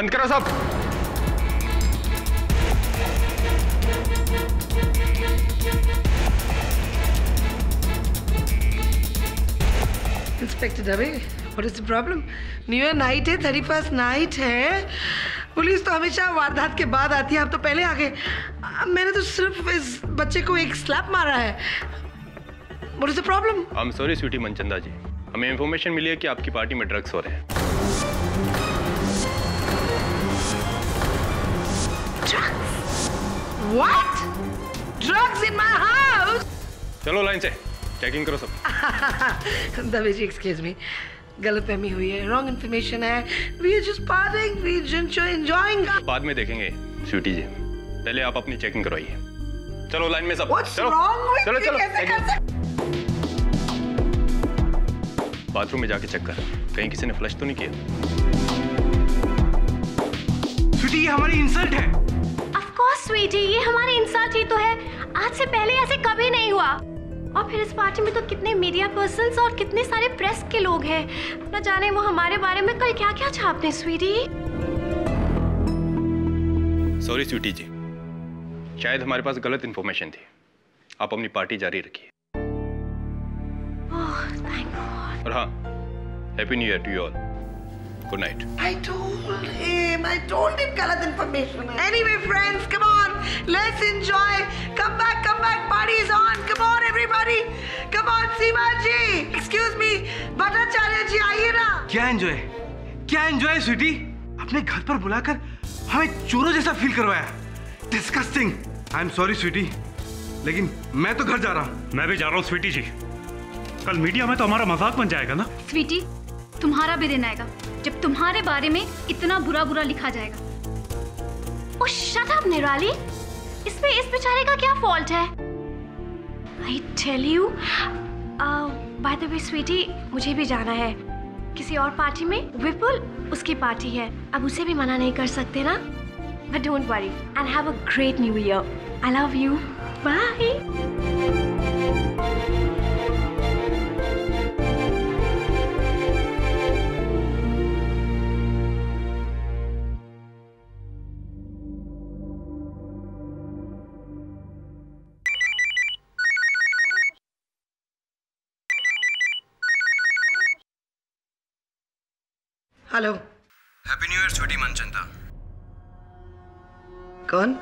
बंद करो सब। Inspector Dave what is the problem new year night है थर्टी फ़र्स्ट नाइट है। पुलिस तो हमेशा वारदात के बाद आती है आप तो पहले आ गए मैंने तो सिर्फ़ इस बच्चे को एक स्लैप मारा है। What is the problem I am sorry Sweety Manchanda ji. हमें इंफॉर्मेशन मिली है कि आपकी पार्टी में ड्रग्स हो रहे हैं। What drugs in my house चलो लाइन से। चेकिंग करो सब। दवे जी एक्सक्यूज मी गलत फहमी हुई है। रॉन्ग इन्फॉर्मेशन है। We are just partying we just enjoying बाद में देखेंगे स्वीटी जी। पहले आप अपनी चेकिंग करवाइए। चलो लाइन में सब। व्हाट्स चलो। चलो चलो। सकते बाथरूम में जाके चेक कर। कहीं किसी ने फ्लश तो नहीं किया? स्वीटी ये हमारी इंसल्ट है। कोर्स स्वीटी ये हमारी इंसल्ट ही तो है। आज से पहले ऐसे कभी नहीं हुआ। और फिर इस पार्टी में तो कितने मीडिया पर्सन्स और कितने सारे प्रेस के लोग हैं। न जाने वो हमारे बारे में कल क्या क्या छापते हैं स्वीटी सॉरी स्वीटी जी। शायद हमारे पास गलत इन्फॉर्मेशन थी। आप अपनी पार्टी जारी रखिए। गॉड और हाँ happy new year to you all good night I told him, I told him galat information. Anyway, friends, come on, let's enjoy. Come back, come back, party is on. Come on, everybody. Come on, Seema ji. Excuse me, Bhattacharya ji, आइए ना. क्या enjoy क्या enjoy Sweety अपने घर पर बुलाकर हमें चोरों जैसा फील करवाया disgusting I am sorry Sweety लेकिन मैं तो घर जा रहा हूँ मैं भी जा रहा हूँ स्वीटी जी कल मीडिया में तो हमारा मज़ाक बन जाएगा ना स्वीटी तुम्हारा भी दिन आएगा। जब तुम्हारे बारे में इतना बुरा बुरा लिखा जाएगा। ओह शट अप निराली। इसमें इस बेचारे का क्या फॉल्ट है? I tell you by the way Sweety मुझे भी जाना है। किसी और पार्टी में विपुल उसकी पार्टी है। अब उसे भी मना नहीं कर सकते ना? But don't worry and have a great new year I love you bye hello. Happy new year छोटी मनचंदा कौन?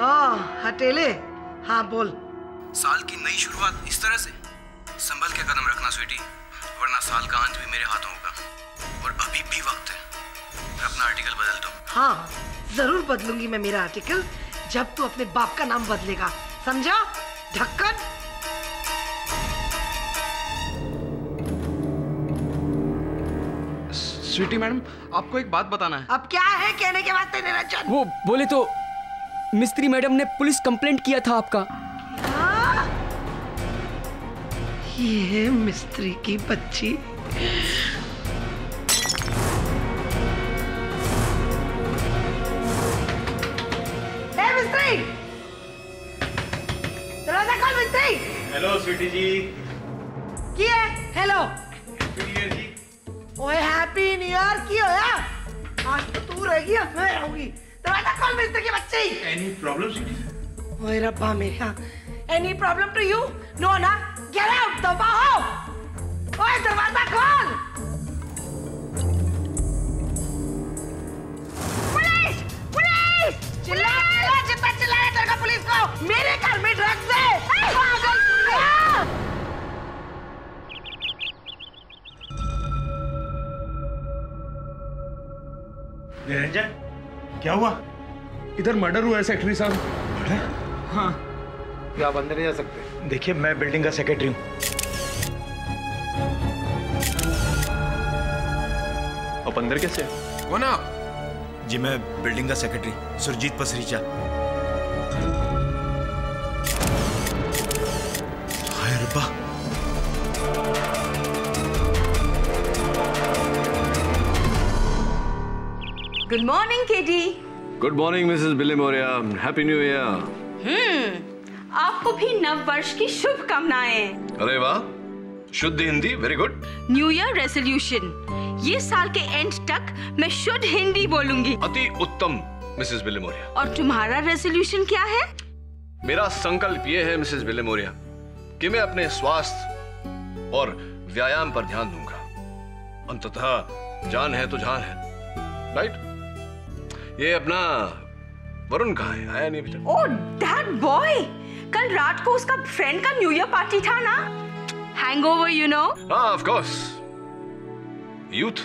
ओ हटेले। हाँ बोल। साल की नई शुरुआत इस तरह से। संभल के कदम रखना स्वीटी वरना साल का अंत भी मेरे हाथों होगा। और अभी भी वक्त है। मैं अपना आर्टिकल बदल दूँ। हाँ ज़रूर बदलूँगी मैं मेरा आर्टिकल जब तू अपने बाप का नाम बदलेगा। समझा? ढक्कन? स्वीटी मैडम आपको एक बात बताना है। अब क्या है कहने के वास्ते निरंजन वो बोले तो मिस्त्री मैडम ने पुलिस कंप्लेंट किया था आपका। हाँ? ये मिस्त्री की बच्ची। ए मिस्त्री! दरवाज़ा खोल मिस्त्री! हेलो स्वीटी जी। की है? हेलो। ओए हैप्पी न्यू ईयर की होया आज तो तू रहेगी अब मैं रहूँगी दरवाज़ा खोल मिस्त्री की बच्ची एनी प्रॉब्लम स्वीटी ओए रब्बा मेरा any problem to you no ना गेट आउट दफ़ा हो ओए दरवाज़ा खोल पुलिस पुलिस चिल्ला चिल्ला जितना चिल्लाया तेरे को पुलिस को मेरे घर में ड्रग्स है पागल निरंजन क्या हुआ? इधर मर्डर हुआ है सेक्रेटरी साहब। मर्डर? हाँ। क्या आप अंदर नहीं जा सकते? देखिए मैं बिल्डिंग का सेक्रेटरी हूँ। आप अंदर कैसे कौन आप? जी मैं बिल्डिंग का secretary Surjit Pasricha. Good morning KD good morning Mrs Biloria happy new year hmm आपको भी नव वर्ष की शुभकामनाएँ। अरे वाह। शुद्ध Hindi very good new year resolution ये साल के एंड तक मैं शुद्ध हिंदी बोलूँगी। अति उत्तम मिसेस बिलेमोरिया और तुम्हारा रेजोल्यूशन क्या है? मेरा संकल्प ये है मिसेस बिलेमोरिया कि मैं अपने स्वास्थ्य और व्यायाम पर ध्यान दूँगा। अंततः जान है तो जान है। राइट ये अपना वरुण कहाँ है? आया नहीं अभी तक। ओ दैट बॉय कल रात को उसका फ्रेंड का न्यू ईयर पार्टी था ना? हैंगओवर यू नो हाँ ऑफ़ कोर्स यूथ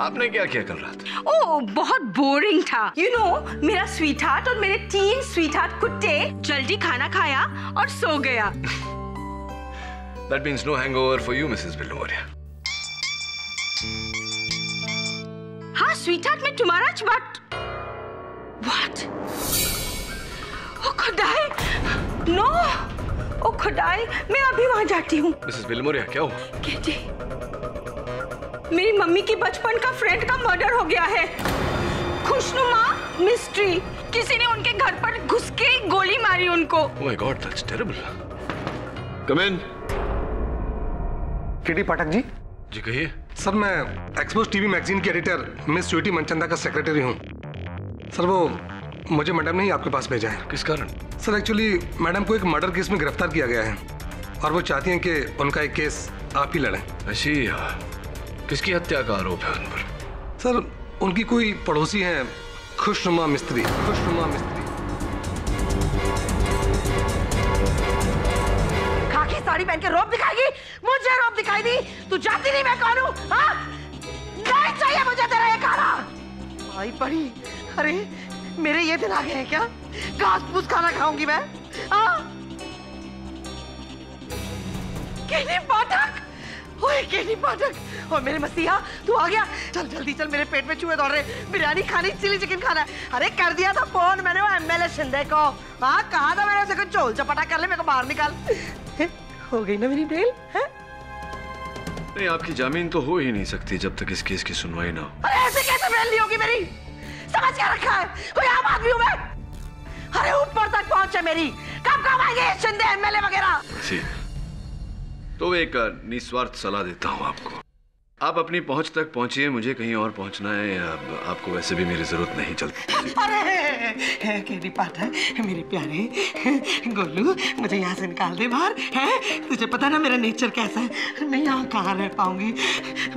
आपने क्या किया कल रात? ओ बहुत बोरिंग था। यू you नो know, मेरा स्वीट हार्ट और मेरे तीन स्वीट हार्ट कुत्ते जल्दी खाना खाया और सो गया। That means no hangover for you, Mrs. Biloria. हाँ स्वीट हार्ट में तुम्हारा बट व्हाट ओ खुदाई! नो ओ खुदाई मैं अभी वहाँ जाती हूँ। मिसेस बिलमोरिया क्या हुआ? कहते मेरी मम्मी की बचपन का फ्रेंड का मर्डर हो गया है। खुशनुमा मिस्ट्री किसी ने उनके घर पर घुस के गोली मारी उनको। Oh my God, that's terrible. Come in. KD Pathak ji जी कहिए। सर मैं एक्सपोज टीवी मैगजीन की एडिटर मिस स्वीटी मनचंदा का सेक्रेटरी हूँ। सर वो मुझे मैडम ने ही आपके पास भेजा है। किस कारण? सर एक्चुअली मैडम को एक मर्डर केस में गिरफ़्तार किया गया है और वो चाहती हैं कि उनका एक केस आप ही लड़ें। ऐसी किसकी हत्या का आरोप है उन पर? सर उनकी कोई पड़ोसी हैं खुशनुमा मिस्त्री खुशनुमा मिस्त्री। साड़ी पहन के रोब दिखाएगी? मुझे रोब दिखाई दी। तू जानती नहीं मैं कौन हूँ हाँ? चाहिए मुझे तेरा ये खाना भाई पड़ी, अरे, मेरे ये दिन आ गए हैं क्या? घास फूस खाना खाऊँगी मैं हाँ? केनी पाठक, ओए केनी पाठक। मेरे मसीहा, तू आ गया? चल, जल्दी चल, मेरे पेट में चूहे दौड़ रहे बिरयानी खानी, चिली चिकन खाना है। अरे, कर दिया था फ़ोन मैंने वो एमएलए शिंदे को। हाँ कहा था मैंने उसे कुछ चोल चपटा कर ले, मेरे को बाहर निकाल। हो गई ना मेरी बेल है? नहीं आपकी ज़मीन तो हो ही नहीं सकती जब तक इस केस की सुनवाई ना हो। अरे ऐसे कैसे बेल नहीं होगी मेरी? समझ क्या रखा है? कोई आम आदमी हूँ मैं? अरे ऊपर तक पहुँचे मेरी। कब कब आएँगे शिंदे एमएलए वगैरह? तो एक निस्वार्थ सलाह देता हूँ आपको। आप अपनी पहुँच तक पहुंचिए मुझे कहीं और पहुँचना है अब आपको वैसे भी मेरी ज़रूरत नहीं चलती। अरे केडी पाठक मेरे प्यारे गोलू मुझे यहाँ से निकाल दे बाहर है? तुझे पता ना मेरा नेचर कैसा है? मैं यहाँ कहाँ रह पाऊँगी?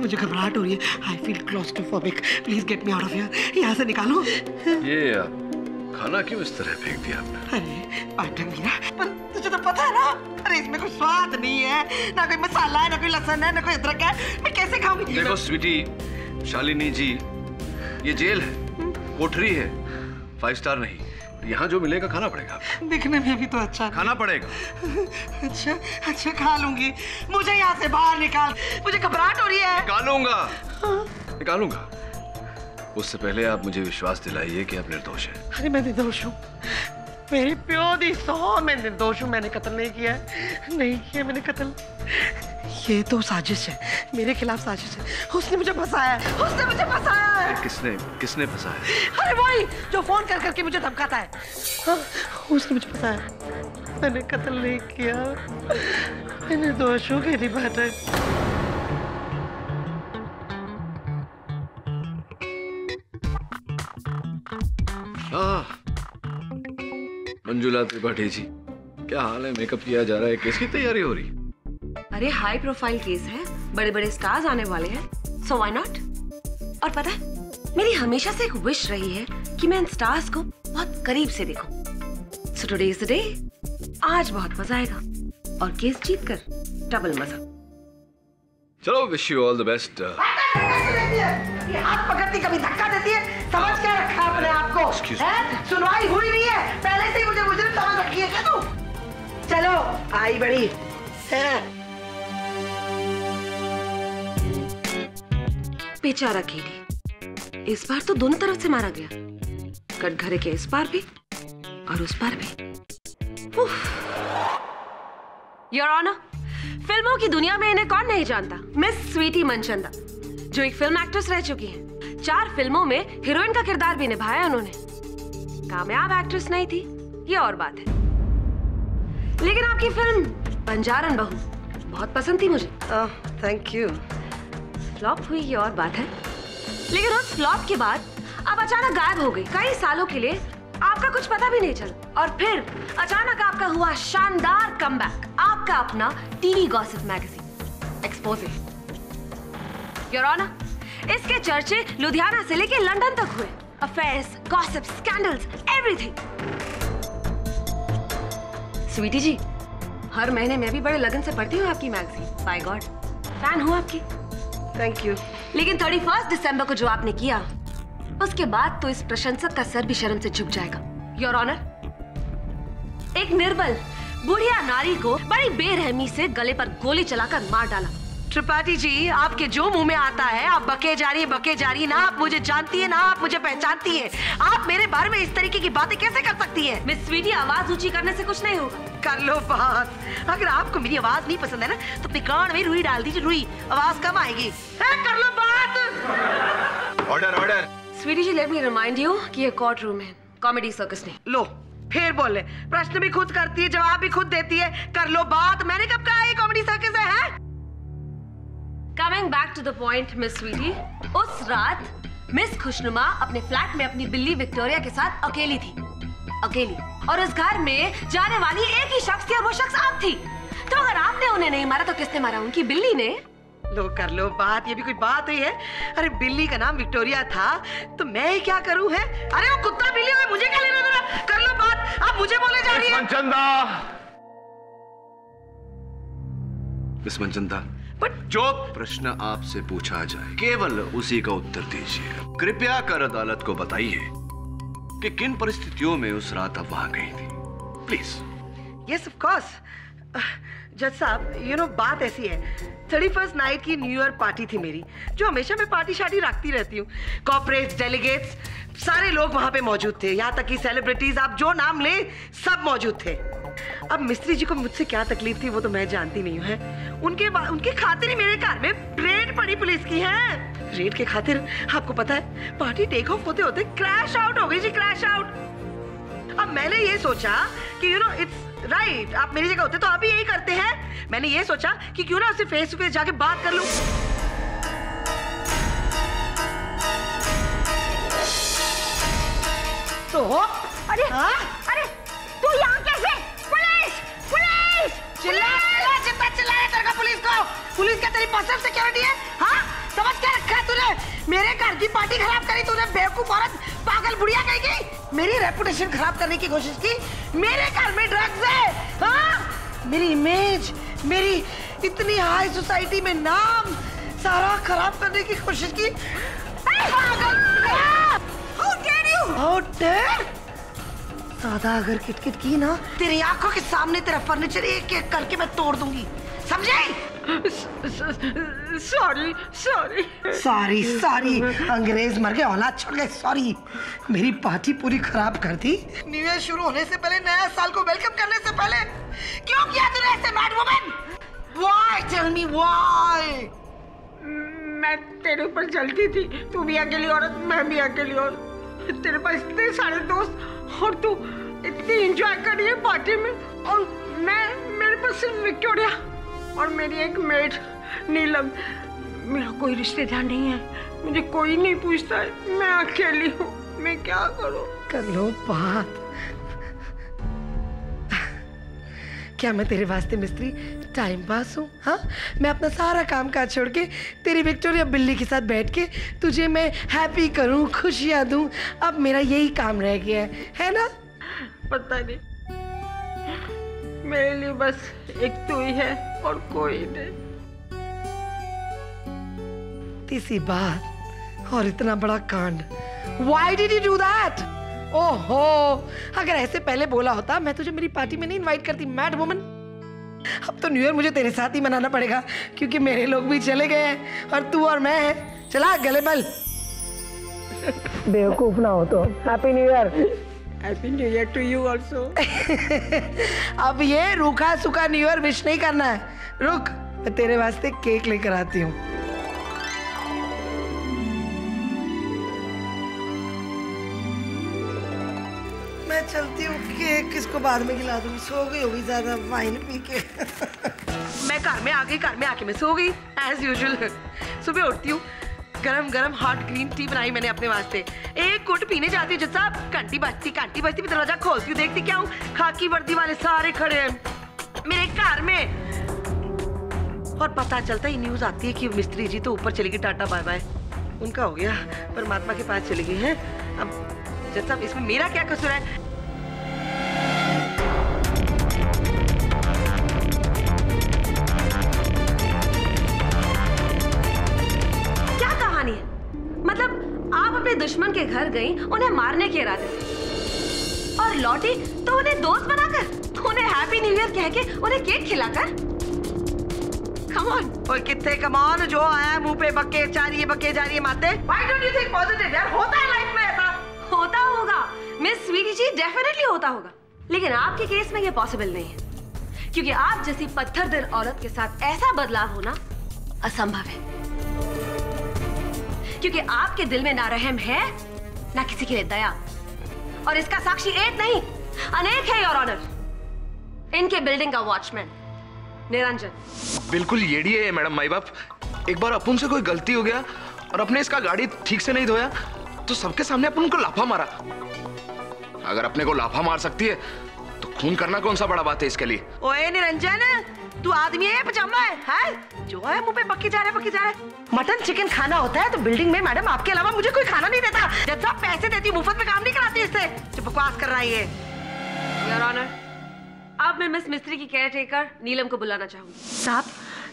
मुझे घबराहट हो रही है I feel claustrophobic please get me out of here यहाँ से निकालो। ये खाना क्यों इस तरह फेंक दिया आपने? अरे पाठक मीरा पर तुझे तो पता है ना अरे इसमें कोई स्वाद नहीं है ना कोई मसाला है ना कोई लहसुन है ना कोई अदरक है मैं कैसे खाऊँगी? देखो स्वीटी शालिनी जी ये जेल है कोठरी है फाइव स्टार नहीं यहाँ जो मिलेगा खाना पड़ेगा दिखने में भी तो अच्छा खाना पड़ेगा। अच्छा अच्छा खा लूँगी। मुझे यहाँ से बाहर निकाल मुझे घबराहट हो रही है। निकालूँगा। निकालूँगा। उससे पहले आप मुझे विश्वास दिलाइए कि आप निर्दोष हैं। अरे मैं निर्दोष हूँ। मेरी प्यो दी सौ मैं निर्दोष हूँ। मैंने कत्ल नहीं किया नहीं किया मैंने कत्ल। ये तो साजिश है। मेरे खिलाफ साजिश है। उसने मुझे फंसाया है। उसने मुझे फंसाया है। किसने किसने फंसाया अरे वही जो फ़ोन कर करके मुझे धमकाता है। हाँ, उसने मुझे फंसाया मैंने कत्ल नहीं किया। मैं निर्दोष हूँ मेरी बात मंजुला त्रिपाठी जी क्या हाल है? मेकअप किया जा रहा है किसकी तैयारी हो रही? अरे हाई प्रोफ़ाइल केस है बड़े बड़े स्टार्स आने वाले हैं सो व्हाई नॉट और पता है मेरी हमेशा से एक विश रही है कि मैं इन स्टार्स को बहुत करीब से देखूँ। So today is the day आज बहुत मज़ा आएगा और केस जीत कर डबल मज़ा। चलो wish you all the best ये हाथ पकड़ती कभी धक्का देती है? समझ क्या रखा है अपने आप को? सुनवाई हुई नहीं है पहले से रखी है क्या तू? चलो, आई बड़ी। बेचारा केडी इस बार तो दोनों तरफ़ से मारा गया। कटघरे के इस पार भी और उस पार भी। योर ऑनर फ़िल्मों की दुनिया में इन्हें कौन नहीं जानता? मिस स्वीटी मनचंदा जो एक फ़िल्म एक्ट्रेस रह चुकी हैं। चार फ़िल्मों में हीरोइन का किरदार भी निभाया उन्होंने। कामयाब एक्ट्रेस नहीं थी, ये और बात है। लेकिन आपकी फ़िल्म बंजारन बहू बहुत पसंद थी मुझे। थैंक यू फ्लॉप हुई ये और बात है। लेकिन उस फ्लॉप के बाद आप अचानक गायब हो गई। कई सालों के लिए आपका कुछ पता भी नहीं चला। और फिर अचानक आपका हुआ शानदार कमबैक आपका अपना TV gossip magazine exposing your honour इसके चर्चे लुधियाना से लेकर लंदन तक हुए। Affairs gossip scandals everything Sweety ji हर महीने मैं भी बड़े लगन से पढ़ती हूँ आपकी मैगजीन बाय गॉड फ़ैन हूँ आपकी. थैंक यू लेकिन थर्टी फ़र्स्ट दिसंबर को जो आपने किया उसके बाद तो इस प्रशंसक का सर भी शर्म से झुक जाएगा. योर ऑनर एक निर्बल बुढ़िया नारी को बड़ी बेरहमी से गले पर गोली चलाकर मार डाला. त्रिपाठी जी आपके जो मुँह में आता है आप बके जा रही है बके जा रही है ना आप मुझे जानती है ना आप मुझे पहचानती है। आप मेरे बारे में इस तरीके की बातें कैसे कर सकती है? मिस स्वीटी आवाज़ ऊँची करने से कुछ नहीं होगा कर लो बात। अगर आपको मेरी आवाज़ नहीं पसंद है ना तो अपने कान में रुई डाल दीजिए रुई। आवाज़ कम आएगी। है, कर लो बात। Order order Sweety ji let me remind you कि ये कोर्ट रूम है कॉमेडी सर्कस नहीं। लो फिर बोले। प्रश्न भी खुद करती है जवाब भी खुद देती है। कर लो बात। मैंने कब कहा ये कॉमेडी सर्कस है, है? Coming back to the point miss Sweety उस रात मिस खुशनुमा अपने फ्लैट में अपनी बिल्ली विक्टोरिया के साथ अकेली थी। अकेली। और उस घर में जाने वाली एक ही शख्स थी और वो शख्स आप थी। तो अगर आपने उन्हें नहीं मारा तो किसने मारा? उनकी बिल्ली ने? लो कर लो बात ये भी कोई बात हुई है। अरे बिल्ली का नाम विक्टोरिया था तो मैं ही क्या करूँ है? अरे वो कुत्ता बिल्ली हुए मुझे क्या लेना देना? कर लो बात आप मुझे बोले जा रही है। मिस मनचंदा जो प्रश्न आपसे पूछा जाए, केवल उसी का उत्तर दीजिए। कृपया कर अदालत को बताइए कि किन परिस्थितियों में उस रात आप वहाँ गई थी। प्लीज़ यस ऑफ़ कोर्स जज साहब यू नो बात ऐसी है। थर्टी फ़र्स्ट नाइट की न्यू ईयर पार्टी थी मेरी, जो हमेशा मैं पार्टी शार्टी रखती रहती हूँ। कॉपरेट डेलीगेट्स सारे लोग वहाँ पे मौजूद थे। यहाँ तक कि सेलिब्रिटीज आप जो नाम ले, सब मौजूद थे। अब मिस्त्री जी को मुझसे क्या तकलीफ़ थी वो तो मैं जानती नहीं हूँ है। उनके उनके खातिर ही मेरे घर में रेड पड़ी पुलिस की है। रेड के खातिर? आपको पता है पार्टी टेक ऑफ़ होते होते क्रैश आउट हो गई जी क्रैश आउट अब मैंने ये सोचा कि यू नो इट्स राइट आप मेरी जगह होते तो आप भी यही करते हैं। मैंने ये सोचा कि क्यों ना उससे फेस टू फेस जाके बात कर लूँ। तो अरे अरे तू यहाँ कैसे पुलिस चिल्ला चिल्ला जितना चिल्लाया तेरे को पुलिस को। पुलिस क्या तेरी पर्सनल सिक्योरिटी है? हाँ? समझ क्या रखा है तूने? मेरे घर की पार्टी खराब करी तूने बेवकूफ़ औरत पागल बुढ़िया कही गई मेरी रेपुटेशन खराब करने की कोशिश की? मेरे घर में ड्रग्स है हाँ? मेरी इमेज मेरी इतनी हाई सोसाइटी में नाम सारा खराब करने की कोशिश की। पागल! How dare you? How dare? ज़्यादा अगर किटकिट की ना तेरी आँखों के सामने तेरा फर्नीचर एक एक करके मैं तोड़ दूँगी। समझे? सॉरी सॉरी सॉरी सॉरी अंग्रेज़ मर गए औलाद छोड़ गए सॉरी मेरी पार्टी पूरी खराब कर दी। न्यू ईयर शुरू होने से पहले नया साल को वेलकम करने से पहले। क्यों किया तूने ऐसे mad woman why tell me why मैं तेरे ऊपर जलती थी। तू भी अकेली औरत मैं भी अकेली औरत तेरे पास इतने सारे दोस्त और तू इतनी एंजॉय कर रही है पार्टी में। और मैं, मेरे पास सिर्फ़ विक्टोरिया और मेरी एक मेड नीलम। मेरा कोई रिश्तेदार नहीं है। मुझे कोई नहीं पूछता है। मैं अकेली हूँ। मैं क्या करूँ? कर लो बात। क्या मैं तेरे वास्ते मिस्त्री टाइम पास हूँ हाँ? मैं अपना सारा काम काज छोड़ के तेरी विक्टोरिया बिल्ली के साथ बैठ के तुझे मैं हैप्पी करूँ खुशियाँ दूँ। अब मेरा यही काम रह गया है है ना? पता नहीं। मेरे लिए बस एक तू ही है और कोई नहीं। तीसरी बात और इतना बड़ा कांड। Why did you do that? ओहो! अगर ऐसे पहले बोला होता मैं तुझे मेरी पार्टी में नहीं इनवाइट करती मैड वुमन अब तो न्यू ईयर मुझे तेरे साथ ही मनाना पड़ेगा क्योंकि मेरे लोग भी चले गए हैं और तू और मैं हैं। चला गले बल। बेवकूफ़ ना हो तो happy new year happy new year to you also अब ये रूखा सूखा न्यू ईयर विश नहीं करना है। रुक मैं तेरे वास्ते केक लेकर आती हूँ। मैं चलती हूँ। केक किसको बाद में खिला दूँगी? सो गई होगी, ज़्यादा वाइन पी के। मैं घर में आ गई घर में आके मैं सो गई एज यूजुअल सुबह उठती हूँ, गरम गरम हॉट ग्रीन टी बनाई मैंने अपने वास्ते। एक कुट पीने जाती हूँ साहब, घंटी बजती घंटी बजती, मैं दरवाज़ा खोलती हूँ, देखती क्या हूँ। खाकी वर्दी वाले सारे खड़े हैं। मेरे घर में। और पता चलता ही न्यूज़ आती है कि मिस्त्री जी तो ऊपर चली गई, टाटा बाय बाय। उनका हो गया, परमात्मा के पास चली गई है। अब साहब, इसमें मेरा क्या कसूर है? अपने दुश्मन के घर गई उन्हें मारने के इरादे से। और लौटी तो उन्हें दोस्त बनाकर उन्हें हैप्पी न्यू ईयर कह के उन्हें केक खिलाकर। ऑन कितने कम ऑन जो आया मुँह पे बके जा रही है बके जा रही है माते why don't you think positive यार? होता है लाइफ में ऐसा। होता होगा। मिस स्वीटी जी डेफिनेटली होता होगा। लेकिन आपके केस में ये पॉसिबल नहीं है। क्योंकि आप जैसी पत्थर दिल औरत के साथ ऐसा बदलाव होना असंभव है। क्योंकि आपके दिल में ना रहम है, ना किसी के लिए दया। और इसका साक्षी एक नहीं, अनेक है योर ऑनर इनके बिल्डिंग का वॉचमैन निरंजन। बिल्कुल येड़ी है मैडम माई बाप। एक बार अपन से कोई गलती हो गया और अपने इसका गाड़ी ठीक से नहीं धोया तो सबके सामने अपन को लाफा मारा। अगर अपने को लाफा मार सकती है खून करना कौन सा बड़ा बात है इसके लिए? ओए निरंजन तू आदमी है पजामा है हैं? जो है मुँह पे बक्की जा रहा है बक्की जा रहा है। मटन चिकन खाना होता है तो बिल्डिंग में मैडम आपके अलावा मुझे कोई खाना नहीं देता। जब साहब पैसे देती हूँ, मुफ़्त में काम नहीं कराती इससे। जो बकवास कर रहा है ये। योर ऑनर अब मैं मिस मिस्त्री की केयर टेकर नीलम को बुलाना चाहूँगी। साहब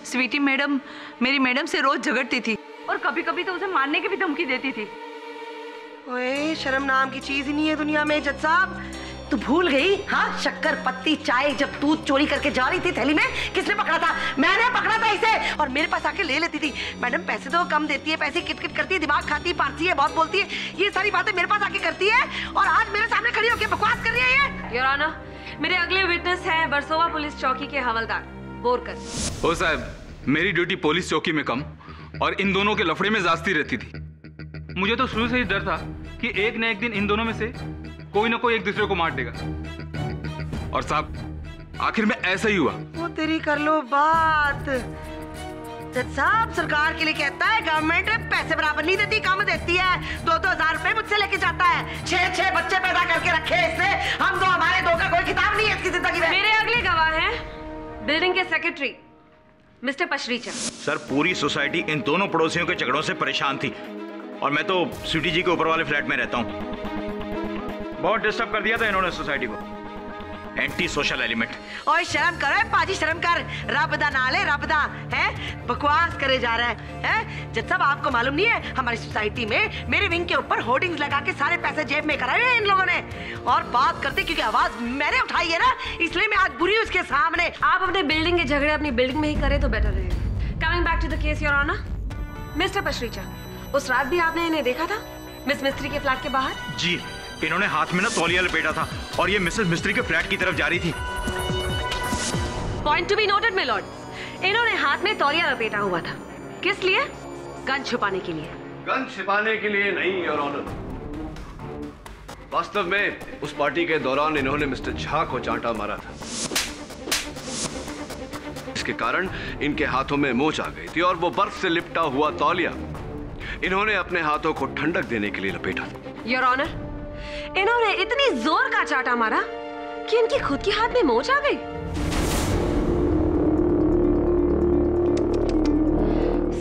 स्वीटी मैडम मेरी मैडम से रोज झगड़ती थी। और कभी कभी तो उसे मारने की भी धमकी देती थी। ओए शर्म नाम की चीज़ ही नहीं है दुनिया में जज साहब। तू भूल गई? हाँ शक्कर पत्ती चाय जब तू चोरी करके जा रही थी थैली में किसने पकड़ा था? मैंने पकड़ा था इसे। और मेरे पास आके ले लेती थी। मैडम पैसे तो कम देती है पैसे किटकिट करती है दिमाग खाती है पारती है बहुत बोलती है। ये सारी बातें मेरे पास आके करती है और आज मेरे सामने खड़ी होकर बकवास कर रही है ये। योर ऑनर मेरे अगले विटनेस है बरसोवा पुलिस चौकी के हवलदार बोरकर। हो साहब मेरी ड्यूटी पुलिस चौकी में कम और इन दोनों के लफड़े में जास्ती रहती थी। मुझे तो शुरू से ही डर था कि एक न एक दिन इन दोनों में से कोई ना कोई एक दूसरे को मार देगा। और साहब आखिर में ऐसा ही हुआ। वो तेरी कर लो बात। साहब सरकार के लिए कहता है गवर्नमेंट पैसे बराबर नहीं देती कम देती है। दो दो हज़ार रुपए मुझसे लेके जाता है। छह छह बच्चे पैदा करके रखे हैं इसने। हम दो हमारे दो का कोई किताब नहीं है इसकी ज़िंदगी में। मेरे अगले गवाह हैं बिल्डिंग के सेक्रेटरी मिस्टर पशरीचा सर पूरी सोसाइटी इन दोनों पड़ोसियों के झगड़ों से परेशान थी। और मैं तो स्वीटी जी के ऊपर वाले फ्लैट में रहता हूँ। बहुत डिस्टर्ब कर दिया था इन्होंने सोसाइटी को। एंटी सोशल एलिमेंट ओए शर्म कर ए, पाजी शर्म कर। रब दा नाले रब दा है? बकवास करे जा रहा है हैं? जब सब आपको मालूम नहीं है हमारी सोसाइटी में मेरे विंग के ऊपर होर्डिंग्स लगा के सारे पैसे जेब में कराए हैं इन लोगों ने। और बात करते क्योंकि आवाज़ मैंने उठाई है ना इसलिए मैं आज बुरी उसके सामने। आप अपने बिल्डिंग के झगड़े अपनी बिल्डिंग में ही करें तो बेटर रहेगा। Coming back to the case your honour mister Pasricha उस रात भी आपने इन्हें देखा था? मिस मिस्त्री के फ्लैट के बाहर? जी। इन्होंने हाथ में ना तौलिया लपेटा था और ये मिसेस मिस्त्री के फ्लैट की तरफ़ जा रही थी। Point to be noted my lord इन्होंने हाथ में तौलिया लपेटा हुआ था। किस लिए? गन छुपाने के लिए। गन छिपाने के लिए नहीं योर ऑनर वास्तव में उस पार्टी के दौरान इन्होंने मिस्टर झा को चांटा मारा था। इसके कारण इनके हाथों में मोच आ गई थी और वो बर्फ़ से लिपटा हुआ तौलिया इन्होंने अपने हाथों को ठंडक देने के लिए लपेटा था। योर ऑनर इन्होंने इतनी ज़ोर का चाटा मारा कि इनके खुद के हाथ में मोच आ गई।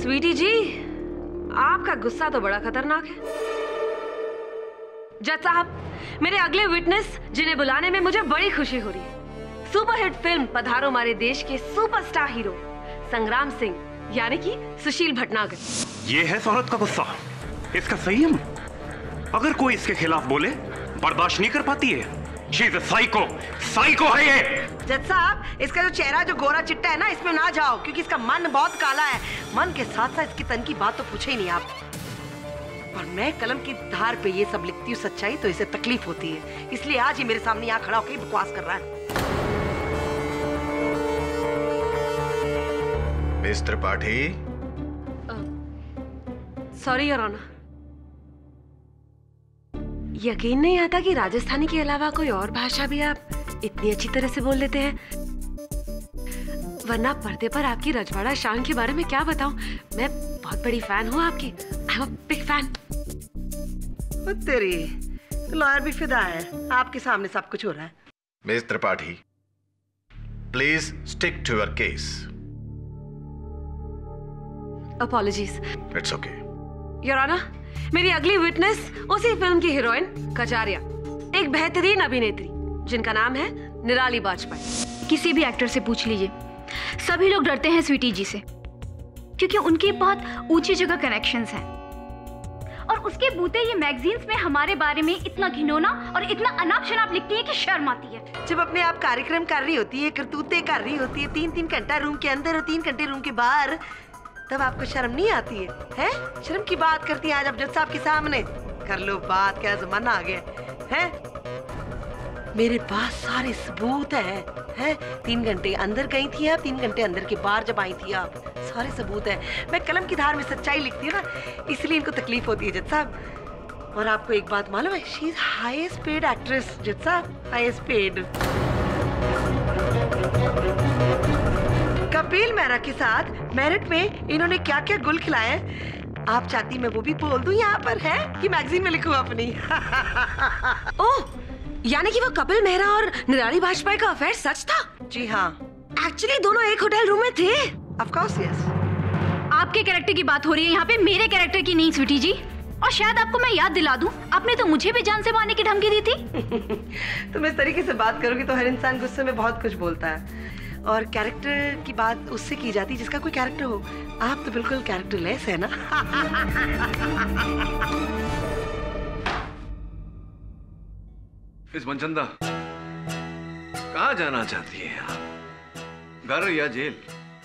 स्वीटी जी, आपका गुस्सा तो बड़ा खतरनाक है। जज साहब, मेरे अगले विटनेस जिन्हें बुलाने में मुझे बड़ी खुशी हो रही है। सुपरहिट फ़िल्म पधारो हमारे देश के सुपरस्टार हीरो संग्राम सिंह, यानी कि सुशील भटनागर। ये है औरत का गुस्सा। इसका संयम। अगर कोई इसके खिलाफ बोले बर्दाश्त नहीं कर पाती है। She is a psycho. Psycho है ये। जज साहब इसका जो चेहरा जो गोरा चिट्टा है ना इसमें ना जाओ क्योंकि इसका मन बहुत काला है। मन के साथ साथ इसकी तन की बात तो पूछे ही नहीं आप। और मैं कलम की धार पे ये सब लिखती हूँ सच्चाई तो इसे तकलीफ़ होती है। इसलिए आज ही मेरे सामने यहाँ खड़ा होकर बकवास कर रहा है। Miss Tripathi sorry your honour यकीन नहीं आता कि राजस्थानी के अलावा कोई और भाषा भी आप इतनी अच्छी तरह से बोल लेते हैं। वरना पर्दे पर आपकी रजवाड़ा शान के बारे में क्या बताऊँ? मैं बहुत बड़ी फ़ैन हूँ आपकी। आई एम बिग फ़ैन तेरी लॉयर भी फिदा है। आपके सामने सब कुछ हो रहा है। Miss Tripathi please stick to your case apologies it's okay your honour मेरी अगली विटनेस उसी फ़िल्म की हीरोइन कचारिया, एक बेहतरीन अभिनेत्री, जिनका नाम है निराली बाजपेयी। किसी भी एक्टर से पूछ लीजिए। सभी लोग डरते हैं स्वीटी जी से, क्योंकि उनकी बहुत ऊँची जगह कनेक्शंस हैं। और उसके बूते ये मैगजीन्स में हमारे बारे में इतना घिनौना और इतना अनाप शनाप लिखती है कि शर्म आती है। जब अपने आप कार्यक्रम कर रही होती है, करतूते कर रही होती है तीन तीन घंटा रूम के अंदर और तीन घंटे रूम के बाहर तब आपको शर्म नहीं आती है, हैं? शर्म की बात करती हैं आज अब जज साहब के सामने। कर लो बात, क्या जमाना आ गया है मेरे पास सारे सबूत हैं हैं? तीन घंटे अंदर गई थी आप, तीन घंटे अंदर के बाहर जब आई थी आप। सारे सबूत हैं। मैं कलम की धार में सच्चाई लिखती हूँ ना, इसलिए इनको तकलीफ़ होती है, जज साहब। और आपको एक बात मालूम है she is highest paid actress जज साहब हाईएस्ट पेड कपिल मेहरा के साथ मेरिट में इन्होंने क्या क्या गुल खिलाए आप चाहती मैं वो भी बोल दूँ यहाँ पर है? कि मैगजीन में लिखूं अपनी? ओह यानी कि वो कपिल मेहरा और निराली बाजपेयी का अफेयर सच था? जी हाँ। एक्चुअली दोनों एक होटल रूम में थे। ऑफ़ कोर्स यस आपके कैरेक्टर की बात हो रही है यहाँ पे मेरे कैरेक्टर की नहीं स्वीटी जी। और शायद आपको मैं याद दिला दूँ आपने तो मुझे भी जान से मारने की धमकी दी थी। तुम इस तरीके से बात करोगी तो हर इंसान गुस्से में बहुत कुछ बोलता है। और कैरेक्टर की बात उससे की जाती है जिसका कोई कैरेक्टर हो। आप तो बिल्कुल कैरेक्टर लेस है ना? इस मनचंदा कहाँ जाना चाहती है आप? घर या जेल?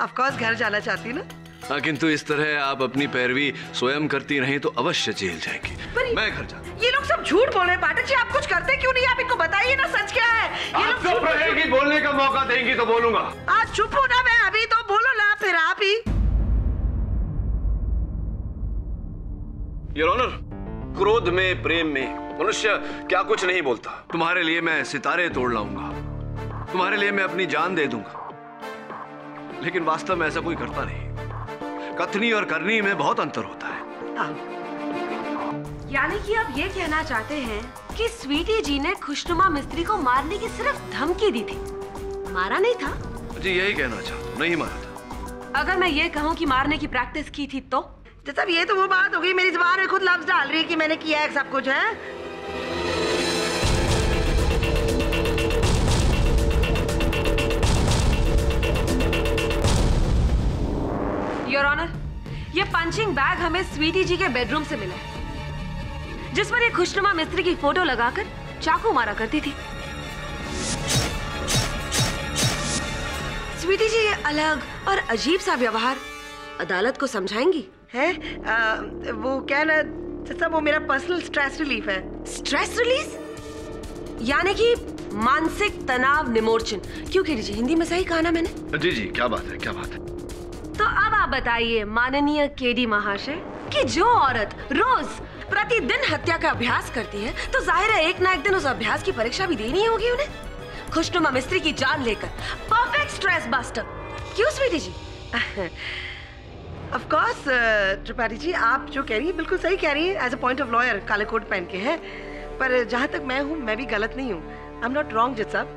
ऑफ़ कोर्स घर जाना चाहती हूँ ना। किंतु इस तरह आप अपनी पैरवी स्वयं करती रहीं तो अवश्य जेल जाएँगी। मैं घर जा ये लोग सब झूठ बोल रहे हैं पाठक जी आप कुछ करते क्यों नहीं? आप इनको बताइए ना सच क्या है। ये लोग झूठ बोल रहे हैं। बोलने का मौका देंगी तो बोलूँगा। आज चुप हो ना मैं अभी तो बोलो ना फिर आप ही। योर ऑनर क्रोध में प्रेम में मनुष्य क्या कुछ नहीं बोलता। तुम्हारे लिए मैं सितारे तोड़ लाऊँगा। तुम्हारे लिए मैं अपनी जान दे दूँगा। लेकिन वास्तव में ऐसा कोई करता नहीं। कथनी और करनी में बहुत अंतर होता है। यानी कि आप ये कहना चाहते हैं कि स्वीटी जी ने खुशनुमा मिस्त्री को मारने की सिर्फ़ धमकी दी थी। मारा नहीं था? जी यही कहना चाहता हूँ। नहीं मारा था। अगर मैं ये कहूँ कि मारने की प्रैक्टिस की थी तो? जैसा ये तो वो बात हो गई मेरी ज़ुबान में खुद लफ्ज डाल रही है कि मैंने किया है सब कुछ है? योर ऑनर ये पंचिंग बैग हमें स्वीटी जी के बेडरूम से मिला। है जिस पर ये खुशनुमा मिस्त्री की फ़ोटो लगाकर चाकू मारा करती थी। स्वीटी जी ये अलग और अजीब सा व्यवहार अदालत को समझाएँगी? है? आ, वो क्या ना जैसा वो मेरा पर्सनल स्ट्रेस रिलीफ है। स्ट्रेस रिलीज़ यानी कि मानसिक तनाव निमोर्चन। क्यों कह जी? हिंदी में सही कहा ना मैंने। जी जी क्या बात है क्या बात है। तो अब आप बताइए माननीय केडी महाशय कि जो औरत रोज प्रतिदिन हत्या का अभ्यास करती है तो ज़ाहिर है एक ना एक दिन उस अभ्यास की परीक्षा भी देनी होगी उन्हें। खुशनुमा मिस्त्री की जान लेकर परफेक्ट स्ट्रेस बस्टर क्यों स्वीटी जी? ऑफ़ कोर्स त्रिपाठी जी आप जो कह रही है बिल्कुल सही कह रही है। As a point of lawyer काले कोट पहन के है। पर जहाँ तक मैं हूँ मैं भी गलत नहीं हूँ। आई एम नॉट रॉन्ग जित साहब।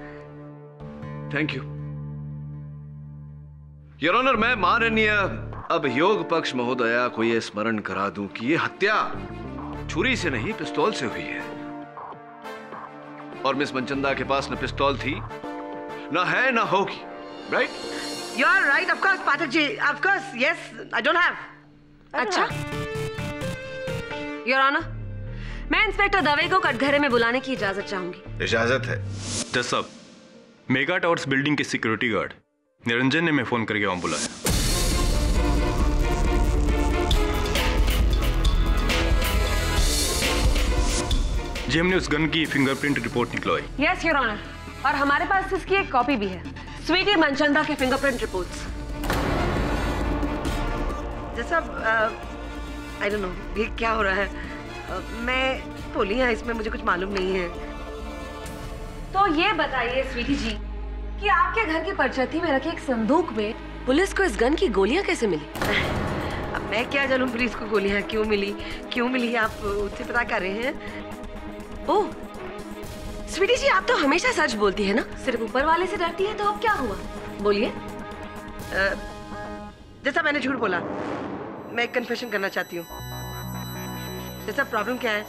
थैंक यू योर ऑनर मैं माननीय अब योग पक्ष महोदया को यह स्मरण करा दूँ कि यह हत्या छुरी से नहीं पिस्तौल से हुई है। और मिस मनचंदा के पास न पिस्तौल थी न है न होगी right you are right of course Pathak ji of course yes I don't have अच्छा। योर ऑनर मैं इंस्पेक्टर दवे को कटघरे में बुलाने की इजाज़त चाहूँगी। इजाज़त है। मेगा टावर्स बिल्डिंग के सिक्योरिटी गार्ड निरंजन ने मैं फ़ोन करके वहाँ बुलाया। जी हमने उस गन की फिंगरप्रिंट रिपोर्ट निकलवाई। यस योर ऑनर और हमारे पास इसकी एक कॉपी भी है। स्वीटी मनचंदा के फिंगरप्रिंट रिपोर्ट्स जैसा आई डोंट नो ये क्या हो रहा है? अ, मैं बोली हाँ इसमें मुझे कुछ मालूम नहीं है। तो ये बताइए स्वीटी जी कि आपके घर की परछती में रखे एक संदूक में पुलिस को इस गन की गोलियाँ कैसे मिली? अब मैं क्या जानूं पुलिस को गोलियाँ क्यों मिली? क्यों मिली? आप उससे पता कर रहे हैं। ओह स्वीटी जी आप तो हमेशा सच बोलती है ना? सिर्फ़ ऊपर वाले से डरती है तो अब क्या हुआ? बोलिए। जैसा मैंने झूठ बोला मैं एक कन्फेशन करना चाहती हूँ। जैसा प्रॉब्लम क्या है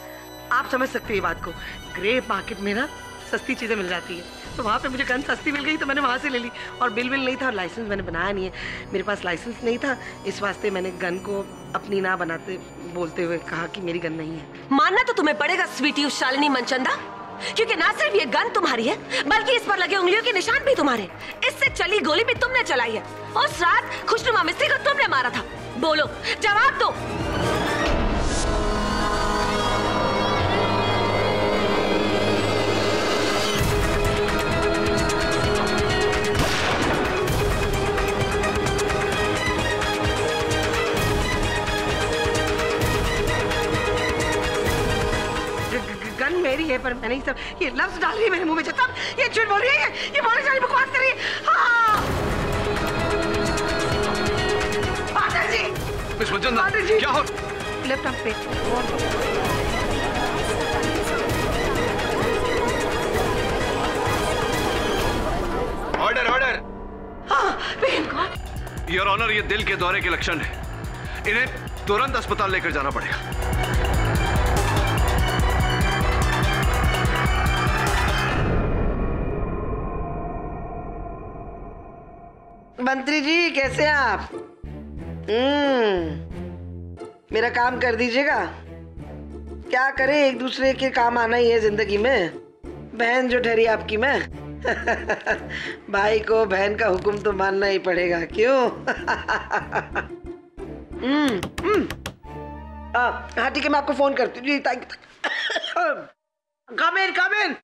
आप समझ सकते हैं ये बात को। ग्रे मार्केट में ना सस्ती चीज़ें मिल जाती है। तो वहाँ पे मुझे गन सस्ती मिल गई तो मैंने वहाँ से ले ली। और बिल बिल नहीं था और लाइसेंस मैंने बनाया नहीं है। मेरे पास लाइसेंस नहीं था। इस वास्ते मैंने गन को अपनी ना बनाते, बोलते हुए कहा कि मेरी गन नहीं है। मानना तो तुम्हें पड़ेगा स्वीटी शालिनी मनचंदा। क्योंकि ना सिर्फ़ ये गन तुम्हारी है, बल्कि इस पर लगे उंगलियों के निशान भी तुम्हारे। इससे चली गोली भी तुमने चलाई है। उस रात खुशनुमा मिस्त्री को तुमने मारा था। बोलो, जवाब दो। मेरी है पर मैंने ही सब। ये लफ्ज डाल रही है मेरे मुँह में जब ये झूठ बोल रही है ये। बोलने जा रही बकवास कर रही है। हाँ। पाटिल जी मिस जी क्या हो? लेफ़्ट आर्म पे। Order order. हाँ योर ऑनर ये दिल के दौरे के लक्षण है। इन्हें तुरंत अस्पताल लेकर जाना पड़ेगा। मंत्री जी, कैसे हैं आप? हम्म मेरा काम कर दीजिएगा। क्या करें, एक दूसरे के काम आना ही है ज़िंदगी में। बहन जो ठहरी आपकी मैं। भाई को बहन का हुक्म तो मानना ही पड़ेगा, क्यों? हम्म हम्म। हाँ ठीक है, मैं आपको फ़ोन करती हूँ। जी thank you come in come in.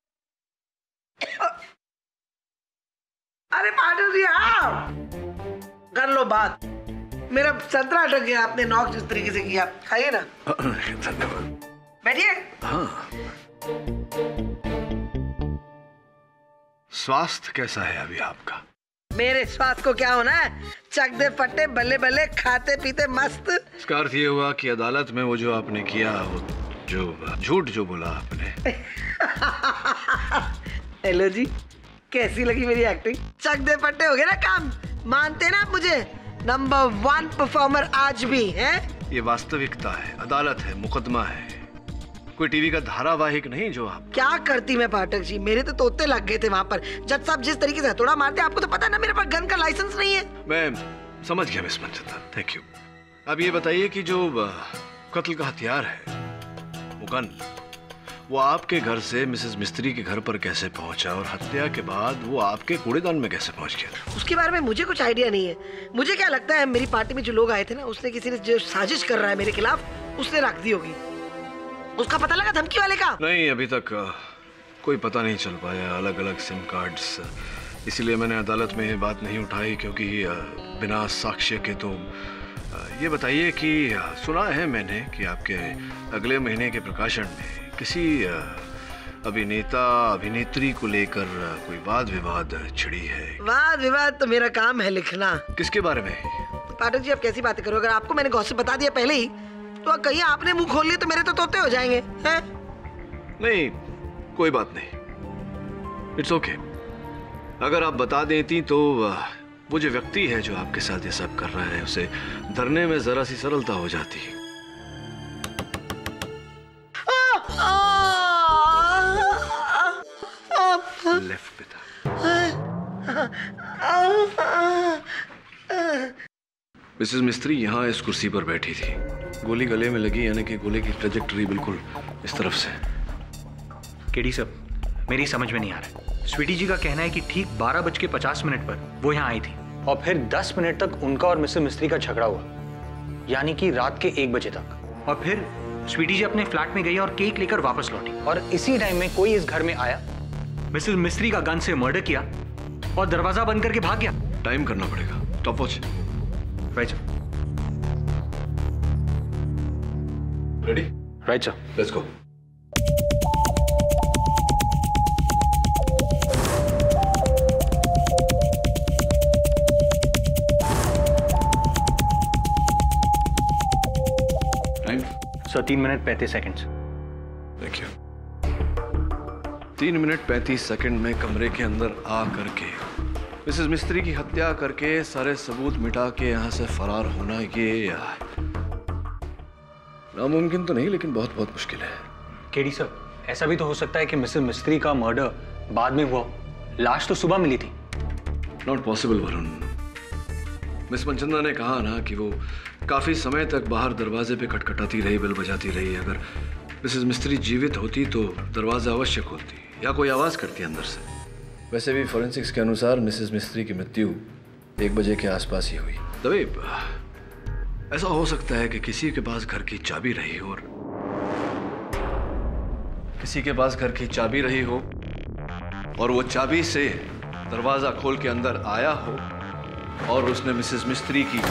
अरे पाटिल जी आओ। कर लो बात। मेरा संतरा अटक गया आपने नॉक जिस तरीके से किया। खाइए ना। धन्यवाद बैठिए। हाँ। स्वास्थ्य कैसा है अभी आपका? मेरे स्वास्थ्य को क्या होना है? चक दे पट्टे बल्ले बल्ले खाते पीते मस्त। इसका अर्थ ये हुआ कि अदालत में वो जो आपने किया वो जो झूठ जो बोला आपने। हेलो जी। कैसी लगी मेरी एक्टिंग चक दे पट्टे हो गए ना काम। मानते ना मुझे? नंबर वन परफॉर्मर आज भी है? ये वास्तविकता है अदालत है मुकदमा है। कोई टीवी का धारावाहिक नहीं जो आप क्या करती मैं पाठक जी? मेरे तो तोते लग गए थे वहाँ पर। जज साहब जिस तरीके से हथौड़ा मारते आपको तो पता ना मेरे पास गन का लाइसेंस नहीं है। मैं समझ गया मिस मंचंदा थैंक यू अब ये बताइए कि जो कत्ल का हथियार है वो गन वो आपके घर से मिसेस मिस्त्री के घर पर कैसे पहुँचा और हत्या के बाद वो आपके कूड़ेदान में कैसे पहुँच गया? उसके बारे में मुझे कुछ आइडिया नहीं है। मुझे क्या लगता है मेरी पार्टी में जो लोग आए थे ना उसने किसी ने जो साजिश कर रहा है मेरे खिलाफ उसने रख दी होगी। उसका पता लगा धमकी वाले का? नहीं अभी तक कोई पता नहीं चल पाया। अलग अलग सिम कार्ड्स। इसीलिए मैंने अदालत में ये बात नहीं उठाई क्योंकि बिना साक्ष्य के तो ये बताइए कि सुना है मैंने कि आपके अगले महीने के प्रकाशन में किसी अभिनेता अभिनेत्री को लेकर कोई वाद विवाद छिड़ी है? वाद विवाद तो मेरा काम है लिखना। किसके बारे में? पाठक जी आप कैसी बातें करो अगर आपको मैंने गौसप बता दिया पहले ही तो कहीं आपने मुँह खोल लिया तो मेरे तो तोते हो जाएँगे हैं? नहीं कोई बात नहीं। It's okay okay. अगर आप बता देती तो वो जो व्यक्ति है जो आपके साथ ये सब कर रहा है उसे धरने में जरा सी सरलता हो जाती। लेफ़्ट मिसेस मिस्त्री यहाँ इस कुर्सी पर बैठी थी। गोली गले में लगी यानी कि गोली की ट्रेजेक्टरी बिल्कुल इस तरफ़ से। केडी सब मेरी समझ में नहीं आ रहा। स्वीटी जी का कहना है कि ठीक बारह बज के पचास मिनट पर वो यहाँ आई थी। और फिर दस मिनट तक उनका और मिसेस मिस्त्री का झगड़ा हुआ। यानी कि रात के एक बजे तक। और फिर स्वीटी जी अपने फ्लैट में गई और केक लेकर वापस लौटी। और इसी टाइम में कोई इस घर में आया? मिसेस मिस्त्री का गन से मर्डर किया और दरवाज़ा बंद करके भाग गया। टाइम करना पड़ेगा। टॉप वॉच वैसे ready right sir let's go time sir तीन मिनट पैंतीस सेकंड्स थैंक यू तीन मिनट पैंतीस सेकंड में कमरे के अंदर आ करके मिसेस मिस्त्री की हत्या करके सारे सबूत मिटा के यहाँ से फरार होना ये नामुमकिन तो नहीं लेकिन बहुत बहुत मुश्किल है। केडी सर ऐसा भी तो हो सकता है कि मिसेस मिस्त्री का मर्डर बाद में हुआ। लाश तो सुबह मिली थी। Not possible Varun. Miss Manchanda ने कहा ना कि वो काफ़ी समय तक बाहर दरवाजे पे खटखटाती रही बेल बजाती रही। अगर मिसेस मिस्त्री जीवित होती तो दरवाज़ा अवश्य खोलती या कोई आवाज़ करती अंदर से। वैसे भी फोरेंसिक्स के अनुसार मिसेस मिस्त्री की मृत्यु एक बजे के आसपास ही हुई। दबे ऐसा हो सकता है कि किसी के पास घर की चाबी रही हो और किसी के पास घर की चाबी रही हो और वो चाबी से दरवाज़ा खोल के अंदर आया हो और उसने मिसेस मिस्त्री की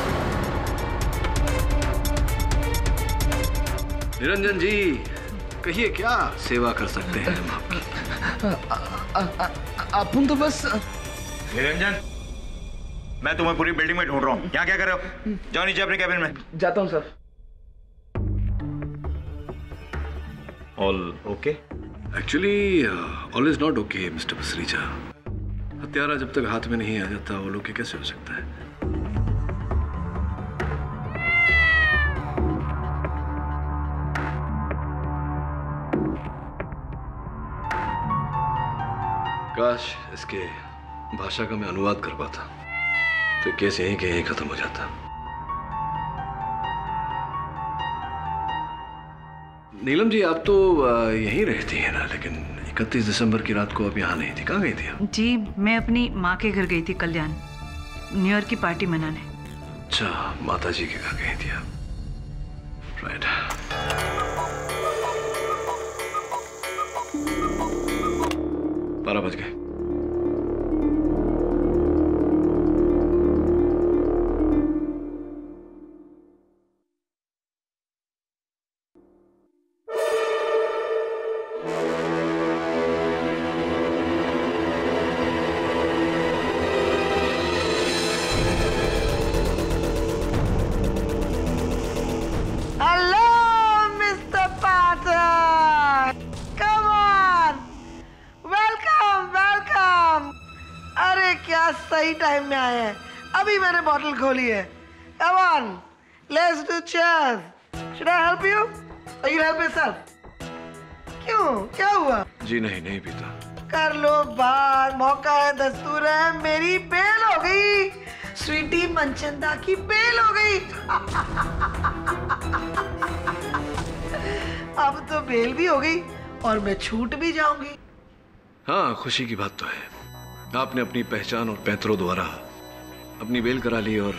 निरंजन जी, कहिए क्या सेवा कर सकते हैं हम आपकी? अपन तो बस निरंजन मैं तुम्हें पूरी बिल्डिंग में ढूंढ रहा हूँ। यहाँ क्या कर रहे हो? जाओ नीचे अपने कैबिन में। जाता हूँ sir. All okay actually all is not okay mister Pasricha हत्यारा जब तक हाथ में नहीं आ जाता वो लोग कैसे हो सकता है? काश इसके भाषा का मैं अनुवाद कर पाता तो केस यहीं के यहीं खत्म हो जाता। नीलम जी आप तो यहीं रहती हैं ना लेकिन 31 दिसंबर की रात को आप यहाँ नहीं थी। कहाँ गई थी आप? जी मैं अपनी माँ के घर गई थी कल्याण न्यू ईयर की पार्टी मनाने। अच्छा माता जी के घर गई थी आप। राइट बारह बज गए। मैंने बॉटल खोली है। Come on. Let's do cheers. Should I help you? Or you help yourself? क्यों? क्या हुआ? जी नहीं नहीं पीता। कर लो बात मौका है दस्तूर है। मेरी बेल हो गई। स्वीटी मनचंदा की बेल हो गई। अब तो बेल भी हो गई और मैं छूट भी जाऊँगी। हाँ खुशी की बात तो है। आपने अपनी पहचान और पैतरों द्वारा अपनी बेल करा ली और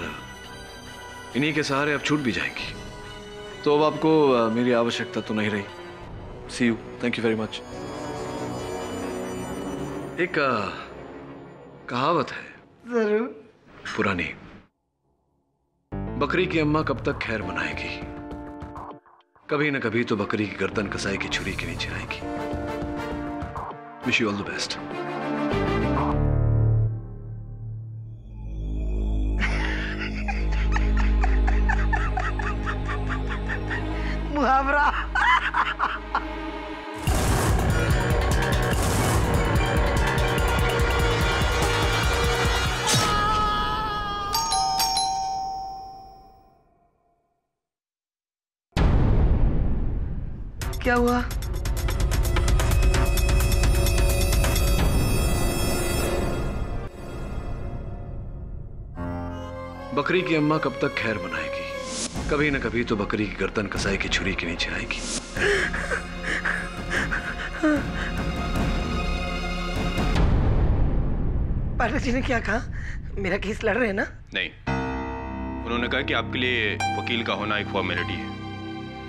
इन्हीं के सहारे अब छूट भी जाएँगी। तो अब आपको मेरी आवश्यकता तो नहीं रही। See you thank you very much एक कहावत है। ज़रूर। पुरानी। बकरी की अम्मा कब तक खैर मनाएगी? कभी ना कभी तो बकरी की गर्दन कसाई की छुरी के नीचे आएगी। Wish you all the best बकरी की अम्मा कब तक खैर मनाएगी कभी न कभी तो बकरी की गर्दन कसाई की छुरी के नीचे आएगी। पाठक जी ने क्या कहा? मेरा केस लड़ रहे हैं ना? नहीं। उन्होंने कहा कि आपके लिए वकील का होना एक फॉर्मेलिटी है।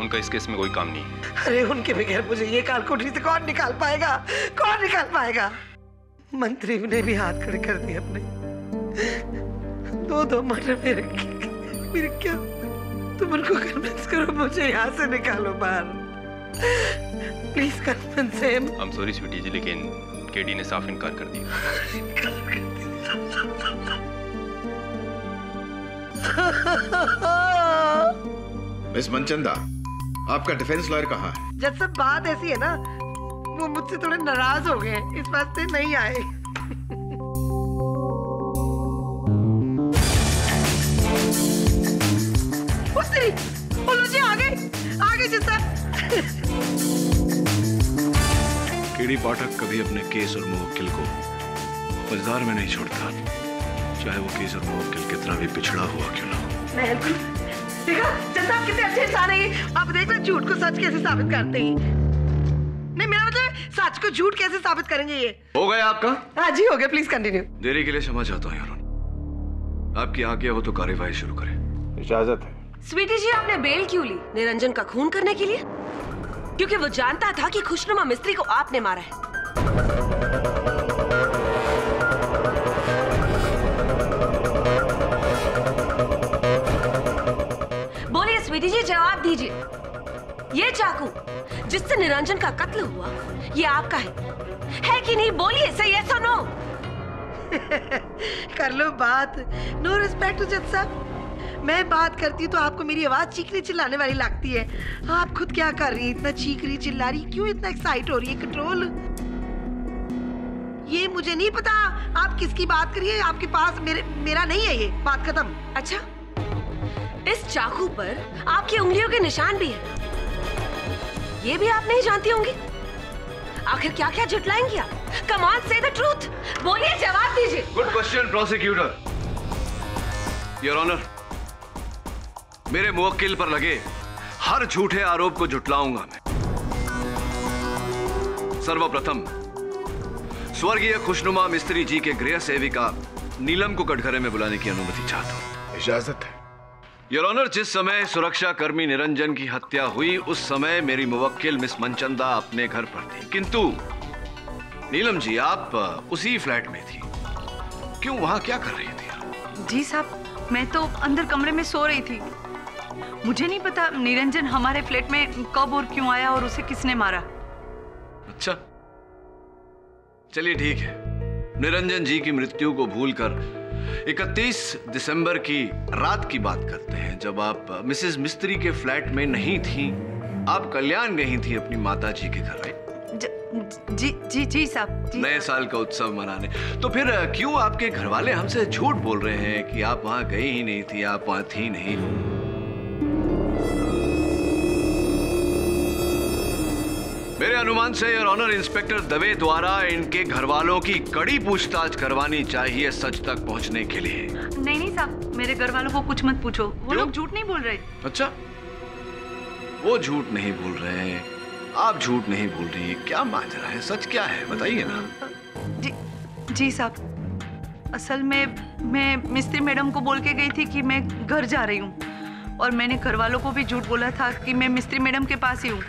उनका इस केस में कोई काम नहीं है। अरे उनके बगैर मुझे ये काल कोठरी से कौन निकाल पाएगा? कौन निकाल पाएगा? मंत्री ने भी हाथ खड़े कर दिए अपने। दो दो मर्डर में रखे फिर क्या? तुम उनको कन्विंस करो मुझे यहाँ से निकालो बाहर। Please convince him I am sorry Sweety ji लेकिन केडी ने साफ़ इनकार कर दिया। मिस मनचंदा आपका डिफेंस लॉयर कहाँ है? जब सब बात ऐसी है ना वो मुझसे थोड़े नाराज़ हो गए इस वास्ते नहीं आए। तेरी बोलो जी आगे आगे जिसका केडी पाठक कभी अपने केस और मुवक्किल को मज़ेदार में नहीं छोड़ता। चाहे वो केस और मुवक्किल कितना भी पिछड़ा हुआ क्यों ना हो? देखा जनता कितने अच्छे इंसान है आप देख लो झूठ को सच कैसे साबित करते हैं। नहीं मेरा मतलब सच को झूठ कैसे साबित करेंगे ये? हो गया आपका? हाँ जी हो गया। प्लीज़ कंटिन्यू देरी के लिए क्षमा चाहता हूँ आपकी आज्ञा हो तो कार्यवाही शुरू करें। इजाज़त है। स्वीटी जी आपने बेल क्यों ली? निरंजन का खून करने के लिए? क्योंकि वो जानता था कि खुशनुमा मिस्त्री को आपने मारा है। बोलिए स्वीटी जी जवाब दीजिए। ये चाकू जिससे निरंजन का कत्ल हुआ ये आपका है। है कि नहीं? बोलिए सही है सुनो कर लो बात। नो रिस्पेक्ट टू जज साहब मैं बात करती हूँ तो आपको मेरी आवाज़ चीखने चिल्लाने वाली लगती है। आप खुद क्या कर रही हैं? इतना चीख रही चिल्ला रही क्यों इतना एक्साइट हो रही है? कंट्रोल ये मुझे नहीं पता। आप किसकी बात करिए आपके पास मेरे मेरा नहीं है ये। बात खत्म। अच्छा इस चाकू पर आपकी उंगलियों के निशान भी है। ये भी आप नहीं जानती होंगी? आखिर क्या क्या जुटलाएँगी आप? Come on say the truth बोलिए जवाब दीजिए। Good question prosecutor your honour मेरे मुवक्किल पर लगे हर झूठे आरोप को झुटलाऊँगा मैं। सर्वप्रथम स्वर्गीय खुशनुमा मिस्त्री जी के गृह सेविका नीलम को कटघरे में बुलाने की अनुमति चाहता हूँ। इजाज़त है। योर ऑनर जिस समय सुरक्षा कर्मी निरंजन की हत्या हुई उस समय मेरी मुवक्किल मिस मनचंदा अपने घर पर थी। किंतु नीलम जी आप उसी फ्लैट में थी। क्यों वहाँ क्या कर रही थी जी साहब मैं तो अंदर कमरे में सो रही थी। मुझे नहीं पता निरंजन हमारे फ्लैट में कब और क्यों आया और उसे किसने मारा? अच्छा। चलिए ठीक है। निरंजन जी की मृत्यु को भूलकर 31 दिसंबर की रात की बात करते हैं। जब आप मिसेस मिस्त्री के फ्लैट में नहीं थी आप कल्याण गई थी अपनी माता जी के घर राइट? ज- जी जी जी साहब नए साल का उत्सव मनाने। तो फिर क्यों आपके घर वाले हमसे झूठ बोल रहे हैं कि आप वहाँ गई ही नहीं थी आप वहाँ थी नहीं? मेरे अनुमान से और ऑनर इंस्पेक्टर दवे द्वारा इनके घर वालों की कड़ी पूछताछ करवानी चाहिए सच तक पहुँचने के लिए। नहीं नहीं साहब मेरे घर वालों को कुछ मत पूछो। वो लोग झूठ नहीं बोल रहे। अच्छा। वो झूठ नहीं बोल रहे हैं। आप झूठ नहीं बोल रही हैं। क्या माजरा है? सच क्या है? बताइए ना। जी जी साहब। असल में मैं मिस्त्री मैडम को बोल के गई थी कि मैं घर जा रही हूँ। और मैंने घर वालों को भी झूठ बोला था कि मैं मिस्त्री मैडम के पास ही हूँ।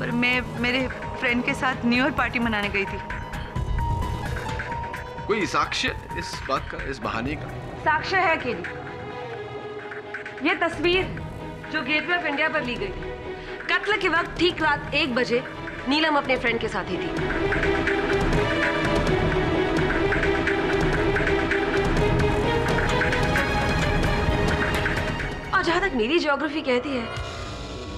पर मैं मेरे फ्रेंड के साथ न्यू ईयर पार्टी मनाने गई थी। कोई साक्ष्य इस बात का इस बहाने का? साक्ष्य है केली ये तस्वीर जो गेटवे ऑफ़ इंडिया पर ली गई थी। कत्ल के वक्त ठीक रात एक बजे नीलम अपने फ्रेंड के साथ ही थी। और जहाँ तक मेरी ज्योग्राफी कहती है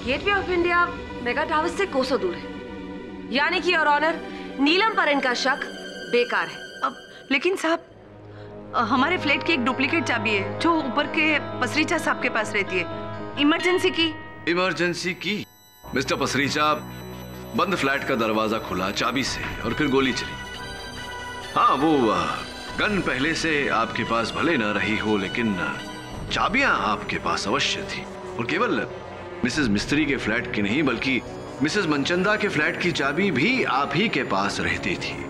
gateway of India mega tower से कोसों दूर है। यानी कि और ऑनर नीलम पर इनका शक बेकार है। अब लेकिन साहब हमारे फ्लैट की एक डुप्लीकेट चाबी है जो ऊपर के पसरीचा साहब के पास रहती है। इमरजेंसी की। इमरजेंसी की? मिस्टर पसरीचा बंद फ्लैट का दरवाज़ा खुला चाबी से और फिर गोली चली। हाँ वो गन पहले से आपके पास भले ना रही हो लेकिन चाबियाँ आपके पास अवश्य थी। और केवल मिसेस मिस्त्री के फ्लैट की नहीं, बल्कि मिसेस मनचंदा के फ्लैट की चाबी भी आप ही के पास रहती थी।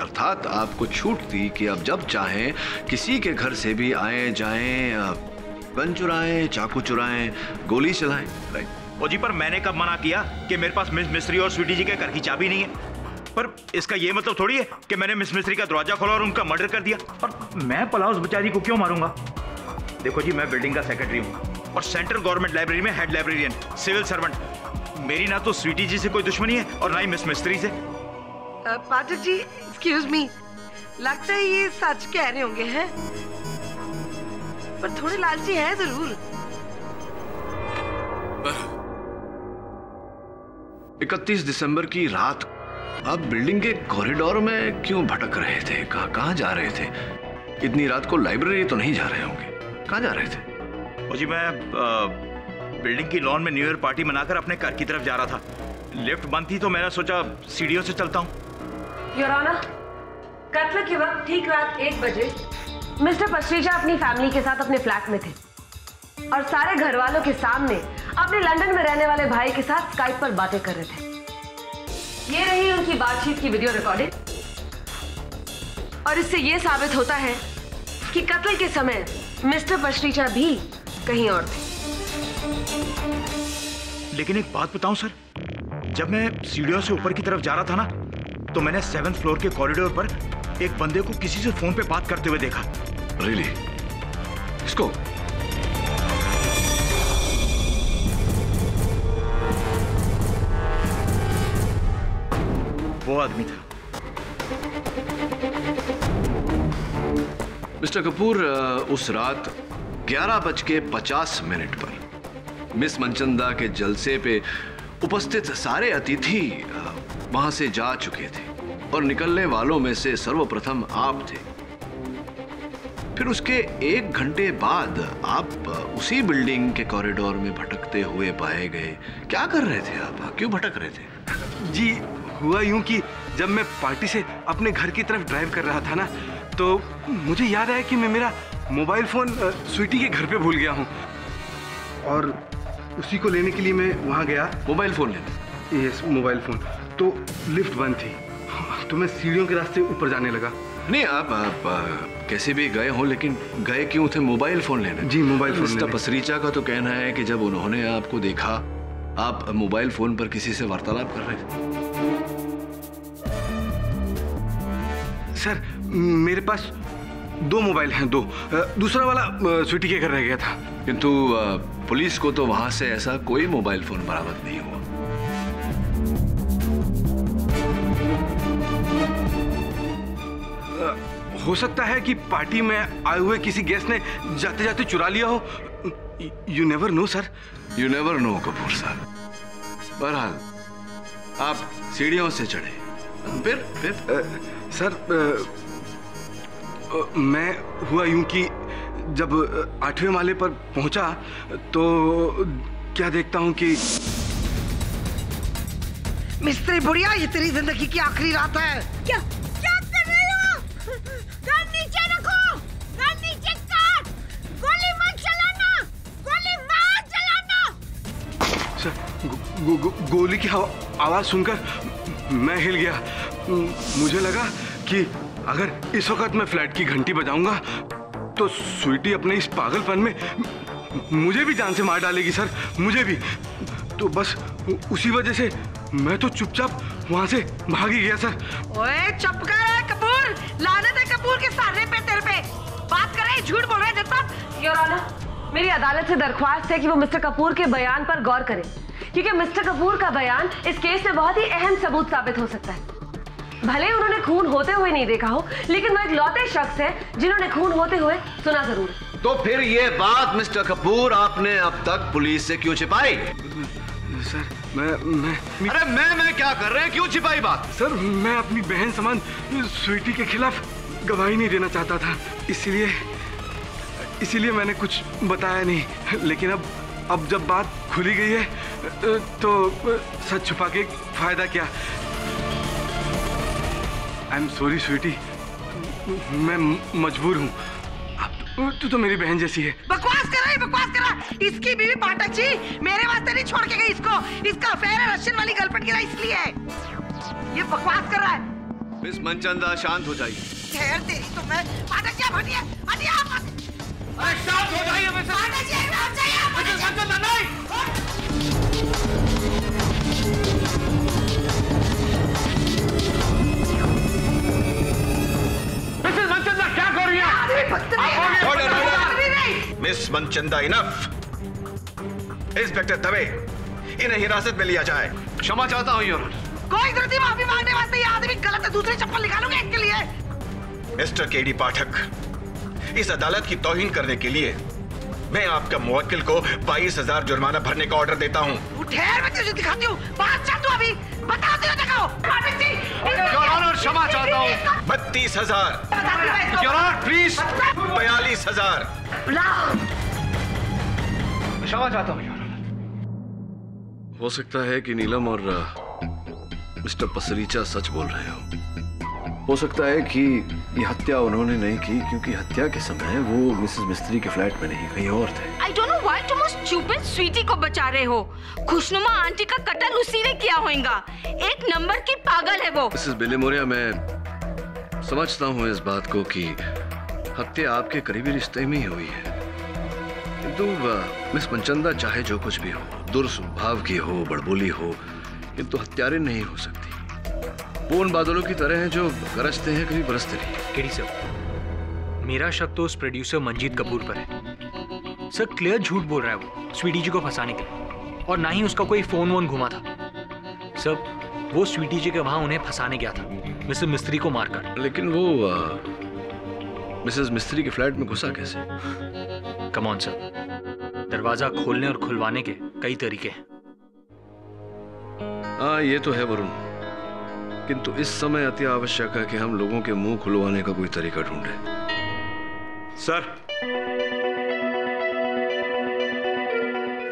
अर्थात आपको छूट थी कि अब जब चाहें, किसी के घर से भी आए, जाएँ गन चुराएँ, चाकू चुराएँ, गोली चलाएँ राइट जी, पर मैंने कब मना किया कि मेरे पास मिस मिस्त्री और स्वीटी जी के घर की चाबी नहीं है? पर इसका ये मतलब थोड़ी है कि मैंने मिस मिस्त्री का दरवाज़ा खोला और उनका मर्डर कर दिया। और मैं पलाउस बेचारी को क्यों मारूँगा? देखो जी, मैं बिल्डिंग का सेक्रेटरी हूँ। और सेंट्रल गवर्नमेंट लाइब्रेरी में हेड लाइब्रेरियन सिविल सर्वेंट। मेरी ना तो स्वीटी जी से कोई दुश्मनी है और ना ही मिस मिस्त्री से। पाठक जी एक्सक्यूज मी लगता है ये सच कह रहे होंगे हैं? पर थोड़े लालची है ज़रूर। इकतीस दिसंबर की रात आप बिल्डिंग के कॉरिडोर में क्यों भटक रहे थे? कहाँ कहाँ जा रहे थे? इतनी रात को लाइब्रेरी तो नहीं जा रहे होंगे। कहाँ जा रहे थे? ओ जी, मैं बिल्डिंग की लॉन में न्यू ईयर पार्टी मनाकर अपने घर की तरफ़ जा रहा था। लिफ्ट बंद थी तो मैंने सोचा सीढ़ियों से चलता हूँ। कत्ल के वक्त ठीक रात एक बजे मिस्टर पश्रीजा अपनी फैमिली के साथ अपने फ्लैट में थे और सारे घर वालों के सामने अपने लंदन में रहने वाले भाई के साथ स्काइप पर बातें कर रहे थे। ये रही उनकी बातचीत की वीडियो रिकॉर्डिंग और इससे ये साबित होता है कि कत्ल के समय मिस्टर पश्रीजा भी कहीं और थे। लेकिन एक बात बताऊँ सर। जब मैं सीढ़ियों से ऊपर की तरफ़ जा रहा था ना तो मैंने सेवन्थ फ्लोर के कॉरिडोर पर एक बंदे को किसी से फ़ोन पे बात करते हुए देखा। रियली इसको वो आदमी था। मिस्टर कपूर उस रात ग्यारह बज के पचास मिनट पर मिस मनचंदा के जलसे पे उपस्थित सारे अतिथि वहाँ से जा चुके थे और निकलने वालों में से सर्वप्रथम आप थे। फिर उसके एक घंटे बाद आप उसी बिल्डिंग के कॉरिडोर में भटकते हुए पाए गए। क्या कर रहे थे आप? क्यों भटक रहे थे? जी, हुआ यूँ कि जब मैं पार्टी से अपने घर की तरफ़ ड्राइव कर रहा था ना तो मुझे याद आया कि मैं मेरा मोबाइल फ़ोन स्वीटी के घर पे भूल गया हूँ। और उसी को लेने के लिए मैं वहाँ गया। मोबाइल फ़ोन लेने। Yes mobile phone. तो लिफ्ट बंद थी। तो मैं सीढ़ियों के रास्ते ऊपर जाने लगा। नहीं आप, आप आ, कैसे भी गए हो लेकिन गए क्यों थे? मोबाइल फ़ोन लेने। जी मोबाइल फ़ोन मिस्टर पसरीचा का तो कहना है कि जब उन्होंने आपको देखा आप मोबाइल फ़ोन पर किसी से वार्तालाप कर रहे थे। सर मेरे पास दो मोबाइल हैं दो। दूसरा वाला स्वीटी के घर रह गया था। किंतु पुलिस को तो वहाँ से ऐसा कोई मोबाइल फ़ोन बरामद नहीं हुआ। हो सकता है कि पार्टी में आए हुए किसी गेस्ट ने जाते जाते चुरा लिया हो। You never know sir. You never know Kapoor साहब बहरहाल आप सीढ़ियों से चढ़े। फिर फिर? आ, सर अ, मैं हुआ यूँ कि जब आठवें माले पर पहुँचा तो क्या देखता हूँ कि मिस्त्री बुढ़िया ये तेरी ज़िंदगी की आखिरी रात है। क्या क्या कर रहे हो गन नीचे रखो गन नीचे कर गोली मत चलाना गोली मत चलाना। सर गो, गो, गो, गोली की आवाज़ सुनकर मैं हिल गया। मुझे लगा कि अगर इस वक्त मैं फ्लैट की घंटी बजाऊँगा तो स्वीटी अपने इस पागलपन में मुझे भी जान से मार डालेगी सर। मुझे भी। तो बस उसी वजह से मैं तो चुपचाप वहाँ से भाग ही गया सर। ओए चुप कर कपूर। लानत है कपूर के सारे पे तेरे पे। बात कर रहे हैं, झूठ बोल रहे हैं जत्ता योर ऑनर मेरी अदालत से दरख्वास्त है कि वो मिस्टर कपूर के बयान पर गौर करें। क्योंकि मिस्टर कपूर का बयान इस केस में बहुत ही अहम सबूत साबित हो सकता है। भले ही उन्होंने खून होते हुए नहीं देखा हो लेकिन वो एक लौते शख्स है जिन्होंने खून होते हुए सुना ज़रूर। तो फिर ये बात मिस्टर कपूर आपने अब तक पुलिस से क्यों छिपाई? सर मैं मैं अरे मैं मैं क्या कर रहे हैं? क्यों छिपाई बात? सर मैं अपनी बहन समान स्वीटी के खिलाफ गवाही नहीं देना चाहता था। इसलिए इसीलिए मैंने कुछ बताया नहीं। लेकिन अब अब जब बात खुली गई है तो सच छुपा के फ़ायदा क्या? आई एम सॉरी स्वीटी मैं मजबूर हूँ। तू तो मेरी बहन जैसी है। बकवास कर रहा है बकवास कर रहा इसकी बीवी पाठक जी मेरे वास्ते नहीं छोड़ के गई इसको। इसका अफेयर है रशियन वाली गर्लफ्रेंड के साथ इसलिए है। ये बकवास कर रहा है। मिस मनचंदा शांत हो जाइए। ठहर तेरी तो मैं पाठक जी आप हटिए। हटिए आप अरे शांत हो जाइए मैं पाठक जी आप जाइए आप मनचंदा नहीं miss Manchanda enough. Inspector Dave इन्हें हिरासत में लिया जाए। क्षमा चाहता हूँ योर कोई ज़रूरत माफ़ी मांगने वास्ते ये आदमी गलत है दूसरी चप्पल निकालोगे इसके लिए? मिस्टर केडी पाठक इस अदालत की तोहिन करने के लिए मैं आपका मुवक्किल को बाईस हज़ार जुर्माना भरने का ऑर्डर देता हूँ। ठहर मैं तुझे दिखाती हूँ। बात चल तू अभी। बताओ तुझे दिखाओ योर ऑनर क्षमा चाहता हूँ। बत्तीस हज़ार। योर ऑनर प्लीज़ बयालीस हज़ार। क्षमा चाहता हूँ हो सकता है कि नीलम और मिस्टर पसरीचा सच बोल रहे हो। हो सकता है कि ये हत्या उन्होंने नहीं की क्योंकि हत्या के समय वो मिसेस मिस्त्री के फ्लैट में नहीं कहीं और थे। आई डोंट नो व्हाई तुम उस स्टूपिड स्वीटी को बचा रहे हो। खुशनुमा आंटी का कत्ल उसी ने किया होगा एक नंबर की पागल है वो। मिसेस बिलेमोरिया मैं समझता हूँ इस बात को कि हत्या आपके करीबी रिश्ते में ही हुई है। किंतु मिस पंचंदा चाहे जो कुछ भी हो दुर्स्वभाव की हो बड़बोली हो किंतु हत्यारे नहीं हो सकती। वो उन बादलों की तरह हैं जो गरजते हैं कभी बरसते नहीं। केडी सर मेरा शक तो उस प्रोड्यूसर मंजीत कपूर पर है। सर क्लियर झूठ बोल रहा है वो स्वीटी जी को फंसाने के लिए। और ना ही उसका कोई फ़ोन वोन घुमा था। सर वो स्वीटी जी के वहाँ उन्हें फंसाने गया था मिस्टर मिस्त्री को मारकर। लेकिन वो मिसेस मिस्त्री के फ्लैट में घुसा कैसे? कम ऑन सर दरवाज़ा खोलने और खुलवाने के कई तरीके हैं। हाँ ये तो है वरुण। किंतु इस समय अति आवश्यक है कि हम लोगों के मुँह खुलवाने का कोई तरीका ढूंढें। सर।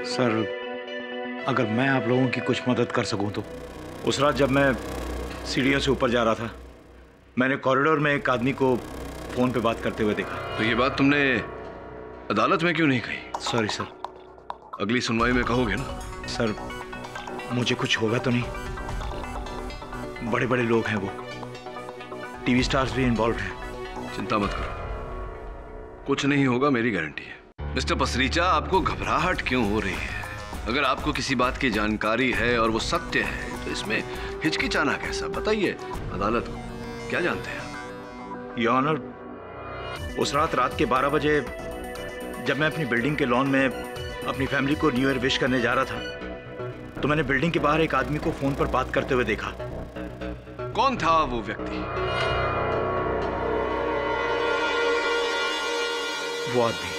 सर अगर मैं आप लोगों की कुछ मदद कर सकूँ तो? उस रात जब मैं सीढ़ियों से ऊपर जा रहा था मैंने कॉरिडोर में एक आदमी को फ़ोन पे बात करते हुए देखा। तो ये बात तुमने अदालत में क्यों नहीं कही? सॉरी सर अगली सुनवाई में कहोगे ना? सर मुझे कुछ होगा तो नहीं? बड़े बड़े लोग हैं वो। टीवी स्टार्स भी इन्वॉल्व हैं। चिंता मत करो। कुछ नहीं होगा मेरी गारंटी है। मिस्टर पसरीचा आपको घबराहट क्यों हो रही है? अगर आपको किसी बात की जानकारी है और वो सत्य है तो इसमें हिचकिचाना कैसा? बताइए अदालत को। क्या जानते हैं योर ऑनर उस रात रात के 12 बजे जब मैं अपनी बिल्डिंग के लॉन में अपनी फैमिली को न्यू ईयर विश करने जा रहा था तो मैंने बिल्डिंग के बाहर एक आदमी को फ़ोन पर बात करते हुए देखा। कौन था वो व्यक्ति? वो आदमी।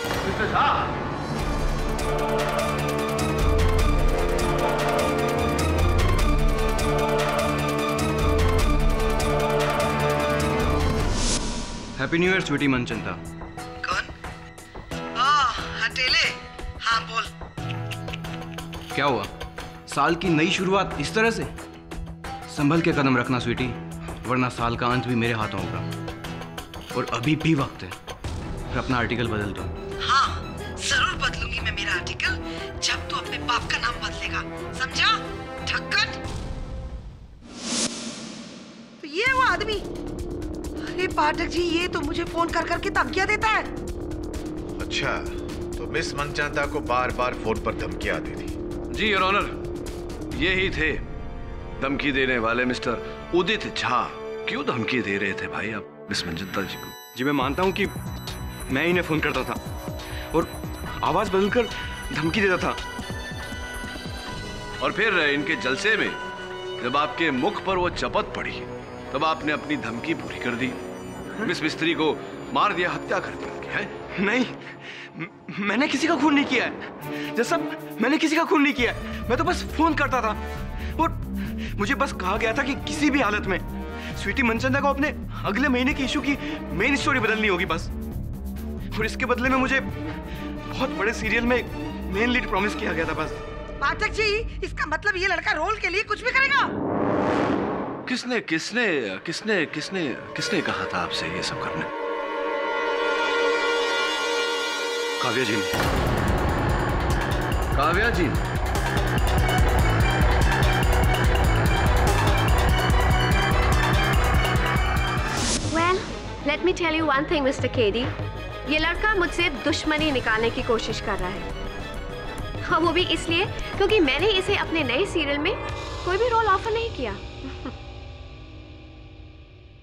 Happy new year Sweety Manchanda हटेले हाँ बोल। क्या हुआ? साल की नई शुरुआत इस तरह से? संभल के कदम रखना स्वीटी वरना साल का अंत भी मेरे हाथों होगा। और अभी भी वक्त है फिर अपना आर्टिकल बदल दो। हाँ ज़रूर बदलूँगी मैं मेरा आर्टिकल जब तू अपने बाप का नाम बदलेगा। समझा? ठक्कर तो ये वो आदमी। अरे पाठक जी ये तो मुझे फ़ोन कर करके धमकियाँ देता है। अच्छा तो मिस मनचंदा को बार बार फ़ोन पर धमकियाँ आती थी जी योर ऑनर ये ही थे धमकी देने वाले मिस्टर उदित झा। क्यों धमकी दे रहे थे भाई आप मिस मंजंता जी को? जी मैं मानता हूँ कि मैं इन्हें फ़ोन करता था और आवाज़ बदलकर धमकी देता था। और फिर इनके जलसे में जब आपके मुख पर वो चपत पड़ी तब आपने अपनी धमकी पूरी कर दी। मिस मिस्त्री को मार दिया हत्या कर दी उनकी है? नहीं मैंने किसी का खून नहीं किया है। जैसा मैंने किसी का खून नहीं किया है मैं तो बस फ़ोन करता था। और मुझे बस कहा गया था कि किसी भी हालत में स्वीटी मनचंदा को अपने अगले महीने की इशू की मेन स्टोरी बदलनी होगी बस। और इसके बदले में मुझे बहुत बड़े सीरियल में मेन लीड प्रॉमिस किया गया था बस। पाठक जी इसका मतलब ये लड़का रोल के लिए कुछ भी करेगा? किसने किसने किसने किसने किसने कहा था आपसे ये सब करने? काव्या जी ने। Kavya ji let me tell you one thing mister KD ये लड़का मुझसे दुश्मनी निकालने की कोशिश कर रहा है। हाँ वो भी इसलिए क्योंकि मैंने इसे अपने नए सीरियल में कोई भी रोल ऑफ़र नहीं किया।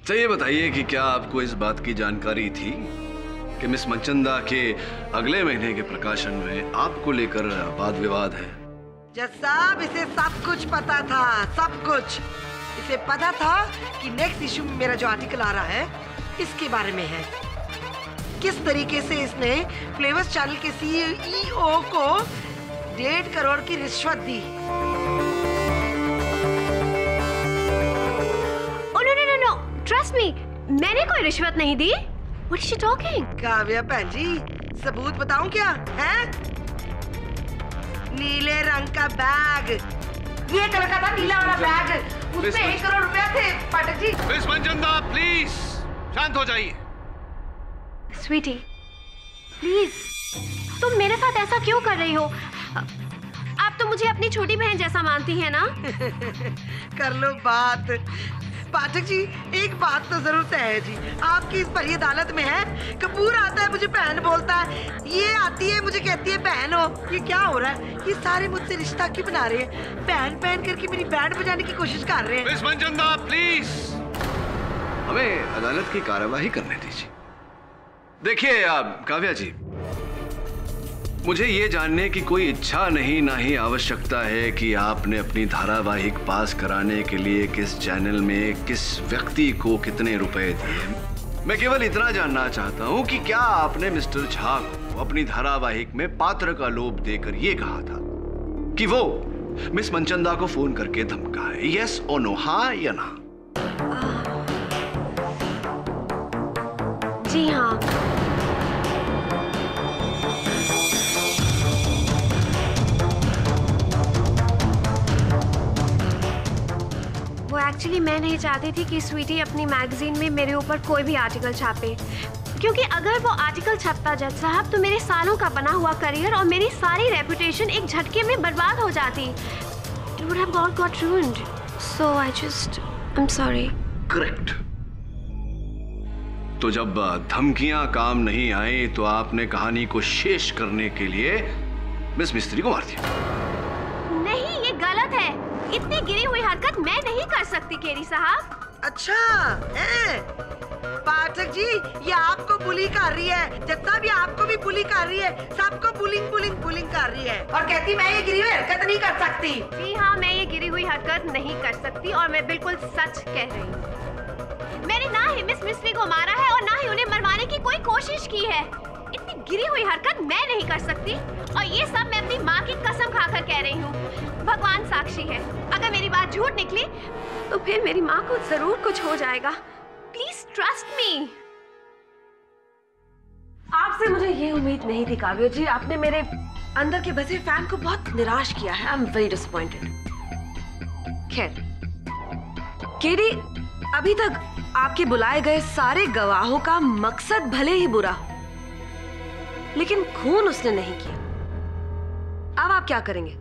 तो ये बताइए कि क्या आपको इस बात की जानकारी थी कि मिस मनचंदा के अगले महीने के प्रकाशन में आपको लेकर वाद विवाद है? जज साहब इसे सब कुछ पता था सब कुछ। इसे पता था कि नेक्स्ट इशू में मेरा जो आर्टिकल आ रहा है इसके बारे में है? किस तरीके से इसने फ्लेवर्स चैनल के सीईओ को डेढ़ करोड़ की रिश्वत दी? ओ no no no no trust me मैंने कोई रिश्वत नहीं दी. What is she talking Kavya भैन जी सबूत बताऊँ क्या? है? नीले रंग का बैग। ये कलर का था नीला वाला बैग। उसमें एक करोड़ रुपया थे पाठक जी। मिस मंजंदा प्लीज़ शांत हो जाइए। स्वीटी प्लीज़ तुम मेरे साथ ऐसा क्यों कर रही हो? आप तो मुझे अपनी छोटी बहन जैसा मानती है ना? कर लो बात। पाठक जी एक बात तो ज़रूर तय है जी। आपकी इस बड़ी अदालत में है कपूर आता है मुझे बहन बोलता है। ये आती है मुझे कहती है बहन हो ये क्या हो रहा है? ये सारे मुझसे रिश्ता क्यों बना रहे हैं? बहन बहन करके मेरी बैंड बजाने की कोशिश कर रहे हैं? मिस मंजंदा प्लीज़। हमें अदालत की कार्यवाही करने दीजिए। देखिए, आप, काव्या जी, मुझे ये जानने की कोई इच्छा नहीं, ना ही आवश्यकता है कि आपने अपनी धारावाहिक पास कराने के लिए किस चैनल में किस व्यक्ति को कितने रुपए दिए मैं केवल इतना जानना चाहता हूँ कि क्या आपने मिस्टर झा को अपनी धारावाहिक में पात्र का लोभ देकर ये कहा था कि वो मिस मनचंदा को फ़ोन करके धमकाए यस और नो हाँ या ना? जी हाँ। वो एक्चुअली मैं नहीं चाहती थी कि स्वीटी अपनी मैगजीन में मेरे ऊपर कोई भी आर्टिकल छापे। क्योंकि अगर वो आर्टिकल छपता जज साहब तो मेरे सालों का बना हुआ करियर और मेरी सारी रेपुटेशन एक झटके में बर्बाद हो जाती। I just I am sorry correct तो जब धमकियाँ काम नहीं आई तो आपने कहानी को शेष करने के लिए मिस मिस्त्री को मार दिया। नहीं ये गलत है। इतनी गिरी हुई हरकत मैं नहीं कर सकती केरी साहब। अच्छा है। पाठक जी ये आपको बुली कर रही है। जत्ता भी आपको भी बुली कर रही है। सबको बुलिंग बुलिंग बुलिंग कर रही है। और कहती मैं ये गिरी हुई हरकत नहीं कर सकती। जी हाँ मैं ये गिरी हुई हरकत नहीं कर सकती और मैं बिल्कुल सच कह रही हूँ। मैंने ना ही मिस मिस्त्री को मारा है और ना ही उन्हें मरवाने की कोई कोशिश की है। इतनी गिरी हुई हरकत मैं नहीं कर सकती और ये सब मैं अपनी माँ की कसम खाकर कह रही हूँ। भगवान साक्षी है। अगर मेरी बात झूठ निकली तो फिर मेरी माँ को ज़रूर कुछ हो जाएगा। प्लीज़ ट्रस्ट मी आपसे मुझे ये उम्मीद नहीं थी, काव्य जी। आपने मेरे अंदर के बसे फ़ैन को बहुत निराश किया है। आई एम वेरी डिसअपॉइंटेड खैर केडी अभी तक आपके बुलाए गए सारे गवाहों का मकसद भले ही बुरा हो लेकिन खून उसने नहीं किया। अब आप क्या करेंगे?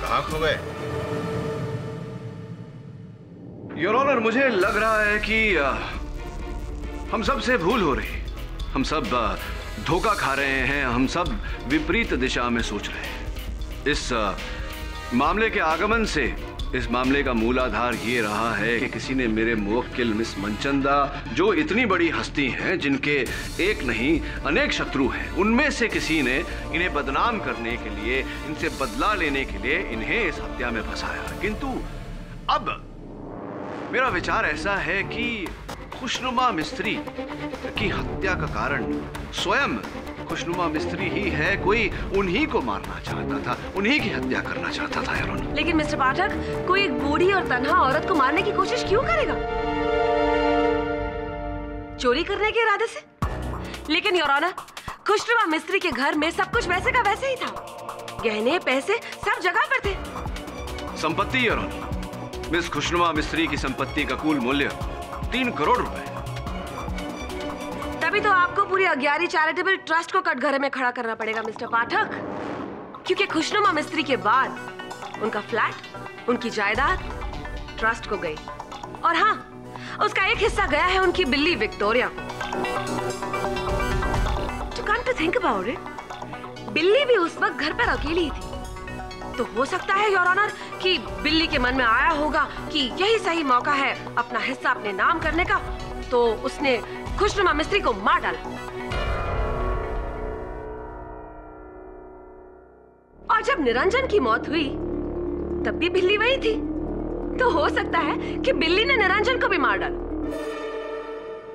कहाँ खो गए? योर ऑनर मुझे लग रहा है कि आ, हम सबसे भूल हो रही हम सब आ, धोखा खा रहे हैं, हम सब विपरीत दिशा में सोच रहे हैं। इस मामले के आगमन से इस मामले का मूलाधार ये रहा है कि किसी ने मेरे मुवक्किल मिस मनचंदा, जो इतनी बड़ी हस्ती हैं, जिनके एक नहीं, अनेक शत्रु हैं, उनमें से किसी ने इन्हें बदनाम करने के लिए, इनसे बदला लेने के लिए इन्हें इस हत्या में फंसाया। किंतु, अब मेरा विचार ऐसा है कि खुशनुमा मिस्त्री की हत्या का कारण स्वयं खुशनुमा मिस्त्री ही है। कोई उन्हीं को मारना चाहता था उन्हीं की हत्या करना चाहता था यार। लेकिन मिस्टर पाठक कोई एक बूढ़ी और तनहा औरत को मारने की कोशिश क्यों करेगा? चोरी करने के इरादे से? लेकिन योराना खुशनुमा मिस्त्री के घर में सब कुछ वैसे का वैसे ही था। गहने पैसे सब जगह पर थे। संपत्ति मिस खुशनुमा मिस्त्री की संपत्ति का कुल मूल्य तीन करोड़ रुपए। तभी तो आपको पूरी अग्यारी चैरिटेबल ट्रस्ट को कटघरे में खड़ा करना पड़ेगा, मिस्टर पाठक। क्योंकि खुशनुमा मिस्त्री के बाद उनका फ्लैट, उनकी जायदाद, ट्रस्ट को गई। और हाँ उसका एक हिस्सा गया है उनकी बिल्ली विक्टोरिया को। टू थिंक अबाउट इट बिल्ली भी उस वक्त घर पर अकेली थी। तो हो सकता है योर ऑनर कि बिल्ली के मन में आया होगा कि यही सही मौका है अपना हिस्सा अपने नाम करने का तो उसने खुशनुमा मिस्त्री को मार डाला। और जब निरंजन की मौत हुई, तब भी बिल्ली वही थी। तो हो सकता है कि बिल्ली ने निरंजन को भी मार डाला।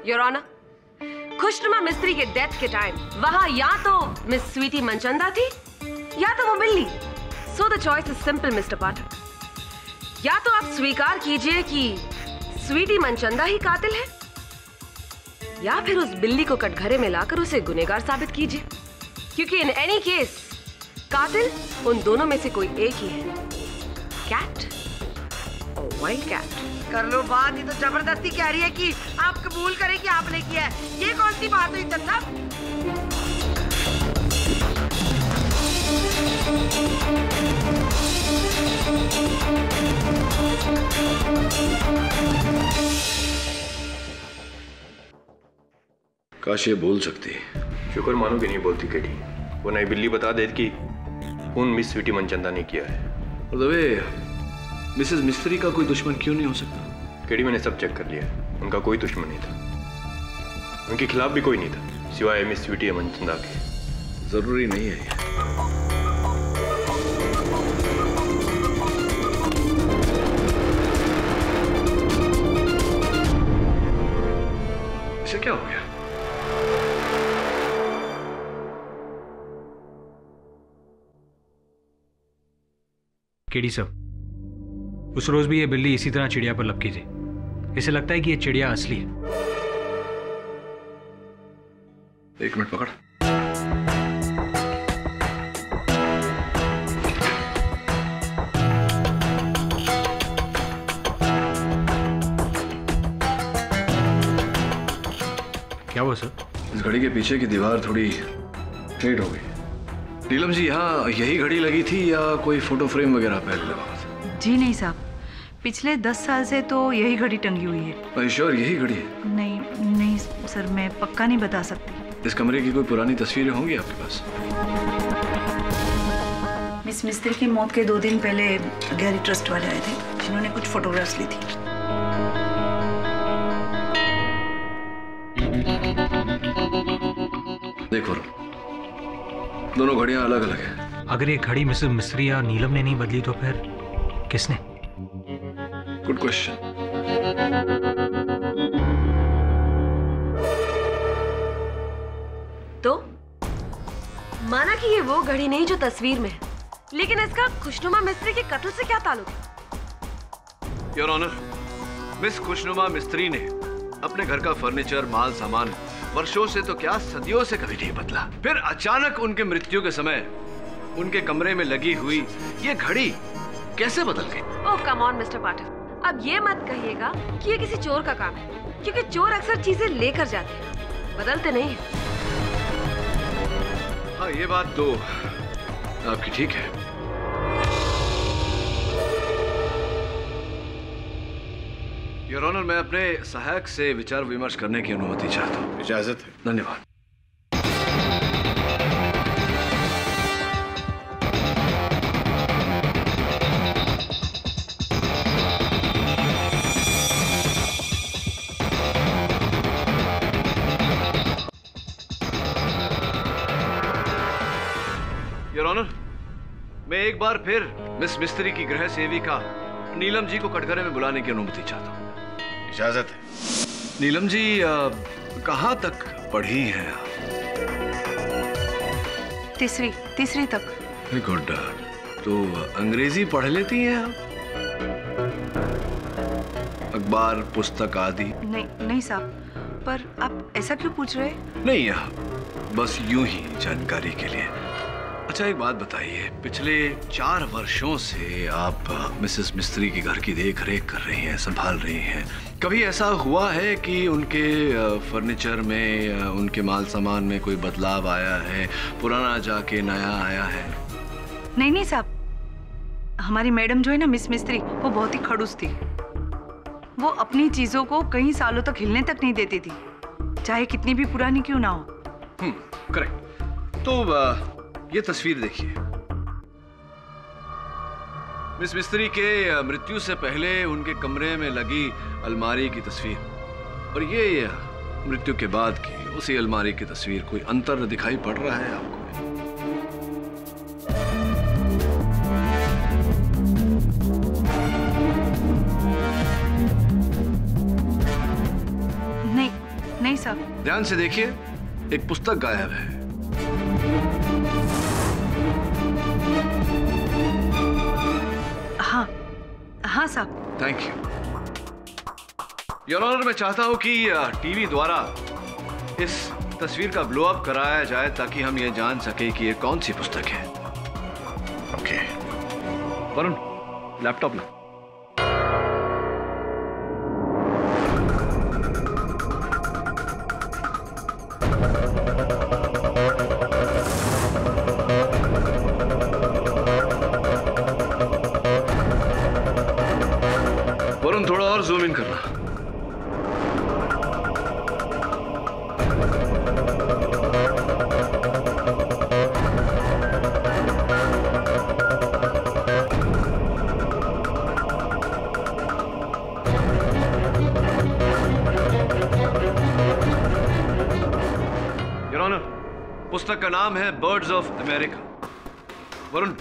योर ऑनर खुशनुमा मिस्त्री के डेथ के टाइम वहाँ या तो मिस स्वीटी मनचंदा थी, या तो वो बिल्ली। So the choice is simple Mister Pathak या तो आप स्वीकार कीजिए कि स्वीटी मनचंदा ही कातिल है, या फिर उस बिल्ली को कटघरे में लाकर उसे गुनेगार साबित कीजिए। क्योंकि इन एनी केस कातिल उन दोनों में से कोई एक ही है। कैट वाइल्ड कैट कर लो बात, ये तो ज़बरदस्ती कह रही है कि आप कबूल करें कि आपने किया है। ये कौन सी बात हुई चंदा काश ये बोल सकती। शुक्र मानो कि नहीं बोलती केटी। वो नई बिल्ली बता देती कि खून मिस स्वीटी मनचंदा ने किया है। और दबे मिसेस मिस्त्री का कोई दुश्मन क्यों नहीं हो सकता? केडी मैंने सब चेक कर लिया। उनका कोई दुश्मन नहीं था। उनके खिलाफ भी कोई नहीं था सिवाय मिस स्वीटी मनचंदा के। ज़रूरी नहीं है। क्या हो गया? केडी सब उस रोज भी ये बिल्ली इसी तरह चिड़िया पर लपकी थी। इसे लगता है कि ये चिड़िया असली है। एक मिनट पकड़। हुआ सर? इस घड़ी के पीछे की दीवार थोड़ी फेड हो गई। नीलम जी यहाँ यही घड़ी लगी थी या कोई फ़ोटो फ्रेम वगैरह पहले लगा हुआ था? जी नहीं साहब। पिछले दस साल से तो यही घड़ी टंगी हुई है। श्योर यही घड़ी है? नहीं नहीं सर मैं पक्का नहीं बता सकती। इस कमरे की कोई पुरानी तस्वीरें होंगी आपके पास? मिस मिस्त्री की मौत के दो दिन पहले गैरी ट्रस्ट वाले आए थे। जिन्होंने कुछ फोटोग्राफ्स ली थी। दोनों घड़ियाँ अलग अलग हैं। अगर ये घड़ी मिसेस मिस्री या नीलम ने नहीं बदली तो फिर किसने? गुड क्वेश्चन तो? माना कि ये वो घड़ी नहीं जो तस्वीर में है। लेकिन इसका खुशनुमा मिस्त्री के कत्ल से क्या ताल्लुक है? योर ऑनर मिस खुशनुमा मिस्त्री ने अपने घर का फर्नीचर माल सामान वर्षों से तो क्या सदियों से कभी नहीं बदला। फिर अचानक उनके मृत्यु के समय उनके कमरे में लगी हुई ये घड़ी कैसे बदल गई? ओह कम ऑन मिस्टर पाठक अब ये मत कहिएगा कि ये किसी चोर का काम है क्योंकि चोर अक्सर चीज़ें लेकर जाते हैं। बदलते नहीं हैं। हाँ ये बात तो आपकी ठीक है। योर ऑनर मैं अपने सहायक से विचार विमर्श करने की अनुमति चाहता हूँ। इजाज़त है। धन्यवाद। योर ऑनर मैं एक बार फिर मिस मिस्त्री की गृह सेविका नीलम जी को कटघरे में बुलाने की अनुमति चाहता हूँ। इजाज़त है। नीलम जी कहाँ तक पढ़ी हैं आप? तीसरी तीसरी तक। गुड तो अंग्रेज़ी पढ़ लेती हैं आप? अखबार पुस्तक आदि? नहीं नहीं साहब पर आप ऐसा क्यों पूछ रहे हैं? नहीं अ, बस यूँ ही जानकारी के लिए। अच्छा एक बात बताइए पिछले चार वर्षों से आप मिसेस मिस्त्री के घर की देख रेख कर रही हैं संभाल रही हैं कभी ऐसा हुआ है कि उनके फर्नीचर में उनके माल सामान में कोई बदलाव आया है? पुराना जाके नया आया है? नहीं नहीं साहब। हमारी मैडम जो है ना मिस मिस्त्री वो बहुत ही खड़ूस थी। वो अपनी चीज़ों को कई सालों तक हिलने तक नहीं देती थी। चाहे कितनी भी पुरानी क्यों ना हो। हम्म करेक्ट तो ये तस्वीर देखिए। मिस मिस्त्री के मृत्यु से पहले उनके कमरे में लगी अलमारी की तस्वीर। और ये मृत्यु के बाद की उसी अलमारी की तस्वीर कोई अंतर दिखाई पड़ रहा है आपको? नहीं नहीं सर। ध्यान से देखिए एक पुस्तक गायब है। हाँ साहब। थैंक यू योर ऑनर मैं चाहता हूँ कि टीवी द्वारा इस तस्वीर का ब्लो अप कराया जाए ताकि हम ये जान सके कि ये कौन सी पुस्तक है। ओके वरुण लैपटॉप ला। नाम है बर्ड्स ऑफ़ अमेरिका वरुण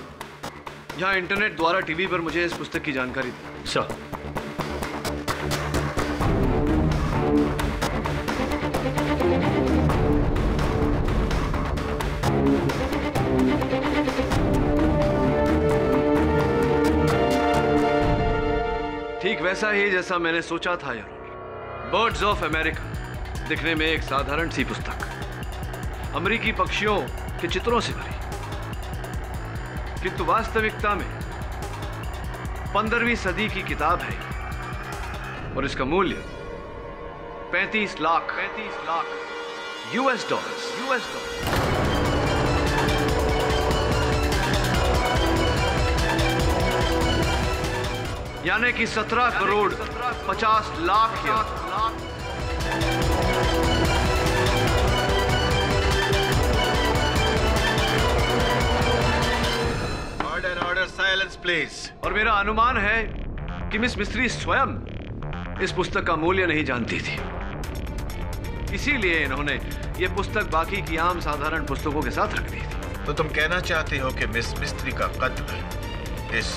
यहाँ इंटरनेट द्वारा टीवी पर मुझे इस पुस्तक की जानकारी दी। सर ठीक वैसा ही जैसा मैंने सोचा था यार। बर्ड्स ऑफ़ अमेरिका दिखने में एक साधारण सी पुस्तक। अमेरिकी पक्षियों के चित्रों से भरी। किंतु वास्तविकता में पंद्रहवीं सदी की किताब है और इसका मूल्य 35 lakh 35 lakh US dollars, US dollar यानी कि 17 करोड़ 50 लाख साइलेंस प्लीज़ और मेरा अनुमान है कि मिस मिस्त्री स्वयं इस पुस्तक का मूल्य नहीं जानती थी। इसीलिए इन्होंने ये पुस्तक बाकी की आम साधारण पुस्तकों के साथ रख दी थी। तो तुम कहना चाहते हो कि मिस मिस्त्री का कत्ल इस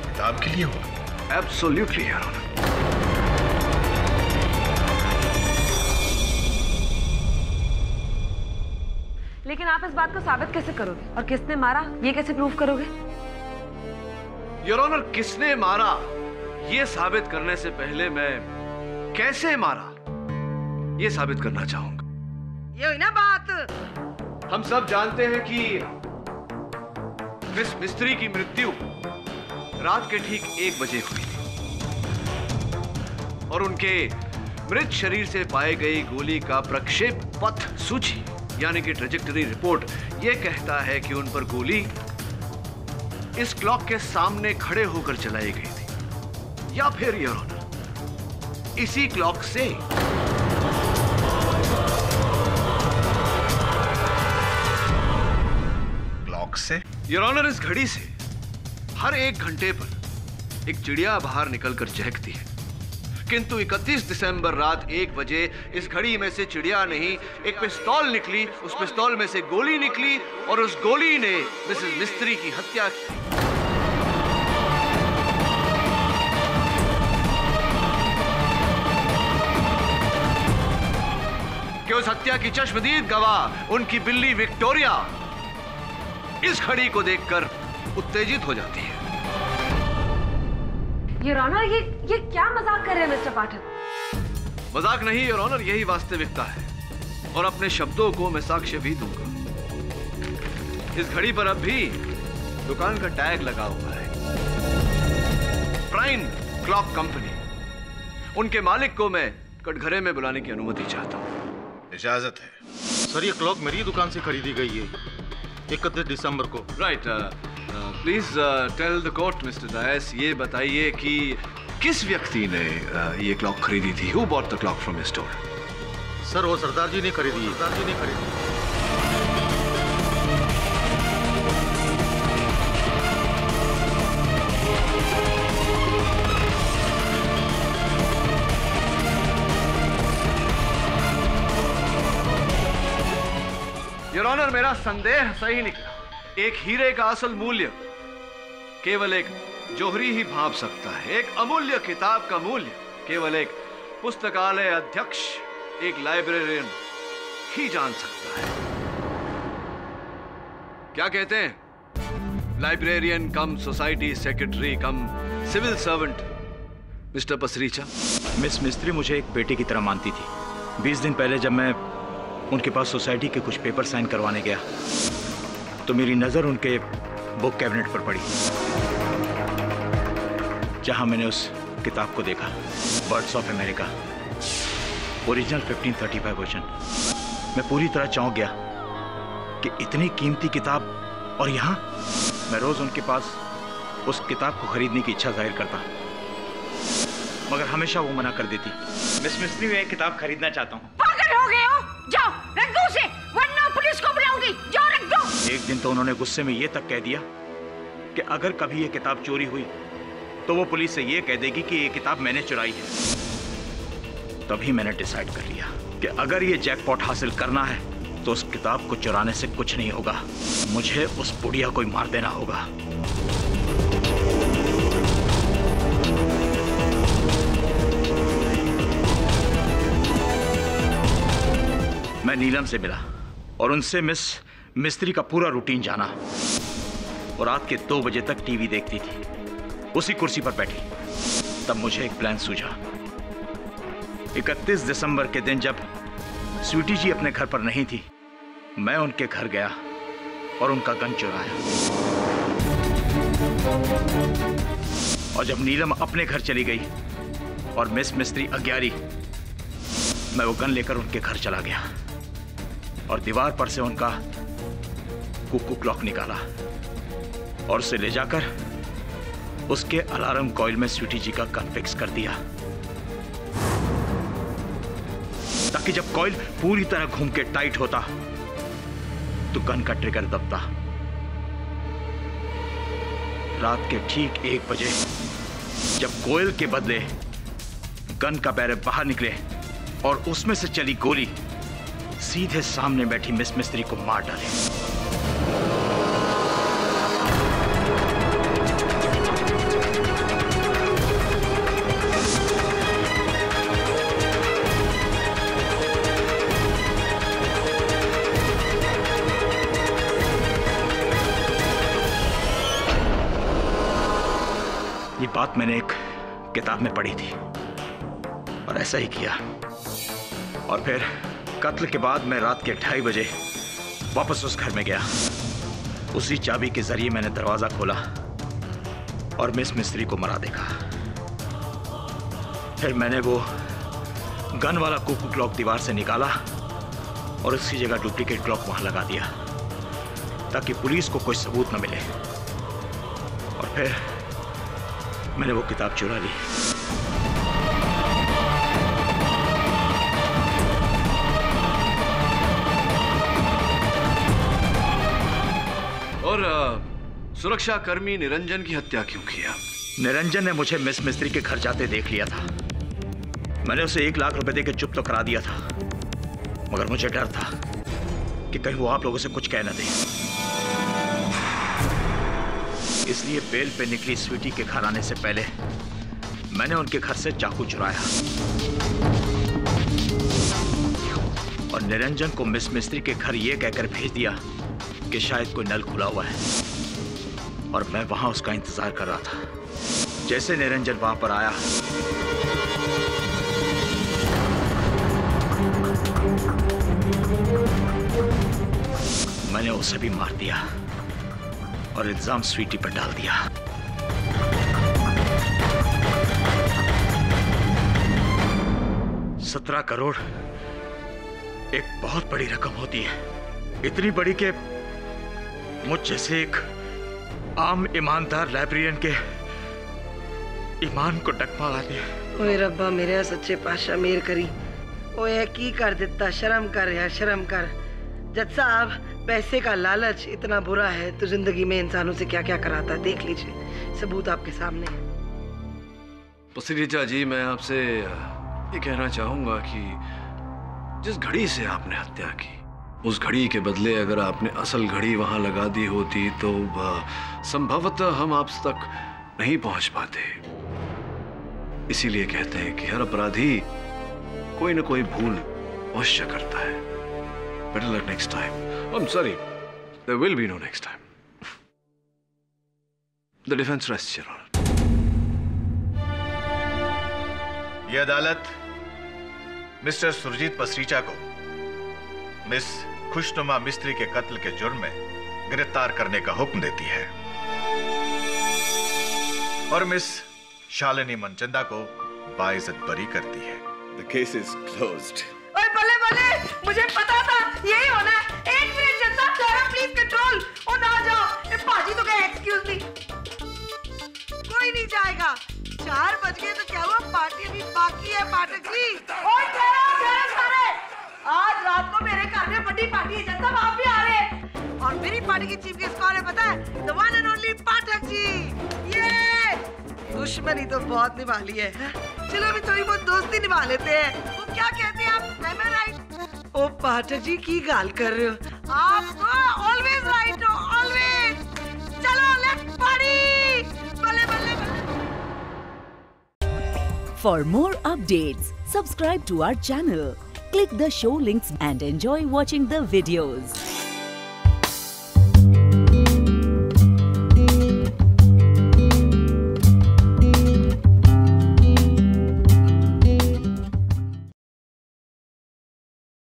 किताब के लिए हुआ? एब्सोल्युटली योर लेकिन आप इस बात को साबित कैसे करोगे? और किसने मारा? ये कैसे प्रूव करोगे? योर ऑनर किसने मारा? ये साबित करने से पहले मैं कैसे मारा? ये साबित करना चाहूँगा। ये ना बात। हम सब जानते हैं कि मिस मिस्त्री की मृत्यु रात के ठीक एक बजे हुई थी। और उनके मृत शरीर से पाई गई गोली का प्रक्षेप पथ सूची यानी कि ट्रेजेक्टरी रिपोर्ट यह कहता है कि उन पर गोली इस क्लॉक के सामने खड़े होकर चलाई गई थी। या फिर, योर ऑनर, इसी क्लॉक से। क्लॉक से? योर ऑनर, इस घड़ी से। हर एक घंटे पर एक चिड़िया बाहर निकलकर चहकती है। किंतु 31 दिसंबर रात एक बजे इस घड़ी में से चिड़िया नहीं, एक पिस्तौल निकली, उस पिस्तौल में से गोली निकली और उस गोली ने मिसेस मिस्त्री की हत्या की। कि उस हत्या की चश्मदीद गवाह, उनकी बिल्ली विक्टोरिया, इस घड़ी को देखकर उत्तेजित हो जाती है। ये राना ये ये क्या मज़ाक कर रहे हैं मिस्टर पाठक मज़ाक नहीं और ऑनर यही वास्तविकता है। और अपने शब्दों को मैं साक्ष्य भी दूँगा। इस घड़ी पर अब भी दुकान का टैग लगा हुआ है। प्राइम क्लॉक कंपनी उनके मालिक को मैं कटघरे में बुलाने की अनुमति चाहता हूँ। इजाज़त है। सर ये क्लॉक मेरी दुकान से खरीदी गई है। इकतीस दिसंबर को। Right please tell the court Mister Dias ये बताइए कि किस व्यक्ति ने uh, ये क्लॉक खरीदी थी? Who bought the clock from store sir, वो सरदार जी ने खरीदी सरदार जी ने खरीदी योर ऑनर मेरा संदेह सही निकला। एक हीरे का असल मूल्य, केवल एक जोहरी ही भाप सकता है, एक अमूल्य किताब का मूल्य, केवल एक पुस्तकालय अध्यक्ष, एक लाइब्रेरियन ही जान सकता है। क्या कहते हैं? Librarian cum, society secretary cum, civil servant, Mister Pasricha. Miss Mistry मुझे एक बेटे की तरह मानती थी। बीस दिन पहले जब मैं उनके पास सोसाइटी के कुछ पेपर साइन करवाने गया। तो मेरी नज़र उनके बुक कैबिनेट पर पड़ी, जहाँ मैंने उस किताब को देखा, birds of America. Original 1535 version. मैं पूरी तरह चौंक गया कि इतनी कीमती किताब, और यहाँ मैं रोज उनके पास उस किताब को खरीदने की इच्छा ज़ाहिर करता। मगर हमेशा वो मना कर देती मिस मिस्त्री मैं किताब खरीदना चाहता हूँ। पागल हो गए हो? जाओ रख दो उसे एक दिन तो उन्होंने गुस्से में ये तक कह दिया कि अगर कभी ये किताब चोरी हुई तो वो पुलिस से ये कह देगी कि ये किताब मैंने चुराई है। तभी मैंने डिसाइड कर लिया कि अगर ये जैकपॉट हासिल करना है तो उस किताब को चुराने से कुछ नहीं होगा। मुझे उस बुढ़िया को मार देना होगा। मैं नीलम से मिला और उनसे मिस मिस्त्री का पूरा रूटीन जाना और रात के दो बजे तक टीवी देखती थी। उसी कुर्सी पर बैठी। तब मुझे एक प्लान सूझा। 31 दिसंबर के दिन जब स्वीटी जी अपने घर पर नहीं थी, मैं उनके घर गया और उनका गन चुराया। और जब नीलम अपने घर चली गई और मिस मिस्त्री अग्यारी, मैं वो गन लेकर उनके घर चला गया। और दीवार पर से उनका कुकू क्लॉक निकाला और उसे ले जाकर उसके अलार्म कॉइल में स्वीटी जी का गन फिक्स कर दिया। ताकि जब कॉइल पूरी तरह घूम के टाइट होता तो गन का ट्रिगर दबता। रात के ठीक एक बजे, जब कोयल के बदले गन का बैरल बाहर निकले और उसमें से चली गोली, सीधे सामने बैठी मिस मिस्त्री को मार डाले। बात मैंने एक किताब में पढ़ी थी। और ऐसा ही किया। और फिर कत्ल के बाद मैं रात के ढाई बजे वापस उस घर में गया। उसी चाबी के ज़रिए मैंने दरवाज़ा खोला और मिस मिस्त्री को मरा देखा। फिर मैंने वो गन वाला कुकू क्लॉक दीवार से निकाला और उसकी जगह डुप्लीकेट क्लॉक वहाँ लगा दिया, ताकि पुलिस को कोई सबूत न मिले। और फिर मैंने वो किताब चुरा ली। और सुरक्षा कर्मी निरंजन की हत्या क्यों किया निरंजन ने मुझे मिस मिस्त्री के घर जाते देख लिया था। मैंने उसे एक लाख रुपए देकर चुप तो करा दिया था। मगर मुझे डर था कि कहीं वो आप लोगों से कुछ कह न दे। इसलिए बेल पे निकली स्वीटी के घर आने से पहले मैंने उनके घर से चाकू चुराया। और निरंजन को मिस मिस्त्री के घर ये कहकर भेज दिया कि शायद कोई नल खुला हुआ है। और मैं वहाँ उसका इंतज़ार कर रहा था। जैसे निरंजन वहाँ पर आया। मैंने उसे भी मार दिया। और इल्ज़ाम स्वीटी पर डाल दिया। सत्रह करोड़ एक बहुत बड़ी रकम होती है। इतनी बड़ी के मुझ जैसे एक आम ईमानदार लाइब्रेरियन के ईमान को डकमा दे ओए रब्बा, मेरे सच्चे पाशा मेर करी। ओए की कर दिता, शर्म कर यार, शर्म कर। जज साहब पैसे का लालच इतना बुरा है तो ज़िंदगी में इंसानों से क्या क्या कराता है, देख लीजिए। सबूत आपके सामने है। जी, मैं आपसे ये कहना चाहूँगा कि जिस घड़ी से आपने हत्या की, उस घड़ी के बदले अगर आपने असल घड़ी वहाँ लगा दी होती तो संभवतः हम आप तक नहीं पहुँच पाते। इसीलिए कहते हैं कि हर अपराधी कोई ना कोई भूल अवश्य करता है। Better luck next time I am sorry there will be no next time the defence rest your honour यह अदालत मिस्टर सुरजीत पसरीचा को मिस खुशनुमा मिस्त्री के कत्ल के जुर्म में गिरफ़्तार करने का हुक्म देती है। और मिस शालिनी मनचंदा को बाइज्जत बरी करती है। द केस इज़ क्लोज्ड ओए बल्ले बल्ले! मुझे पता था, यही होना है। एक minute Janata Clara please control ओ, ना जाओ। ए, पाजी तो गए एक्सक्यूज मी कोई नहीं जाएगा। चार बज गए तो क्या हुआ? पार्टी अभी बाकी है, पाठक जी। ओए ठहरो ठहरो सारे! आज रात को मेरे घर में बड़ी पार्टी है, जनता आप भी आ रहे हैं। और मेरी पार्टी की चीफ गेस्ट कौन है, पता है? The one and only Pathak ji. ये! दुश्मनी तो बहुत निभा ली है। चलो अभी थोड़ी बहुत दोस्ती निभा लेते हैं। वो क्या कहते हैं आप? राइट ओ पाठक जी की गाल कर रहे हो। आप तो ऑलवेज राइट हो ऑलवेज चलो लेट्स पार्टी बल्ले बल्ले। For more updates, subscribe to our channel, click the show links and enjoy watching the videos.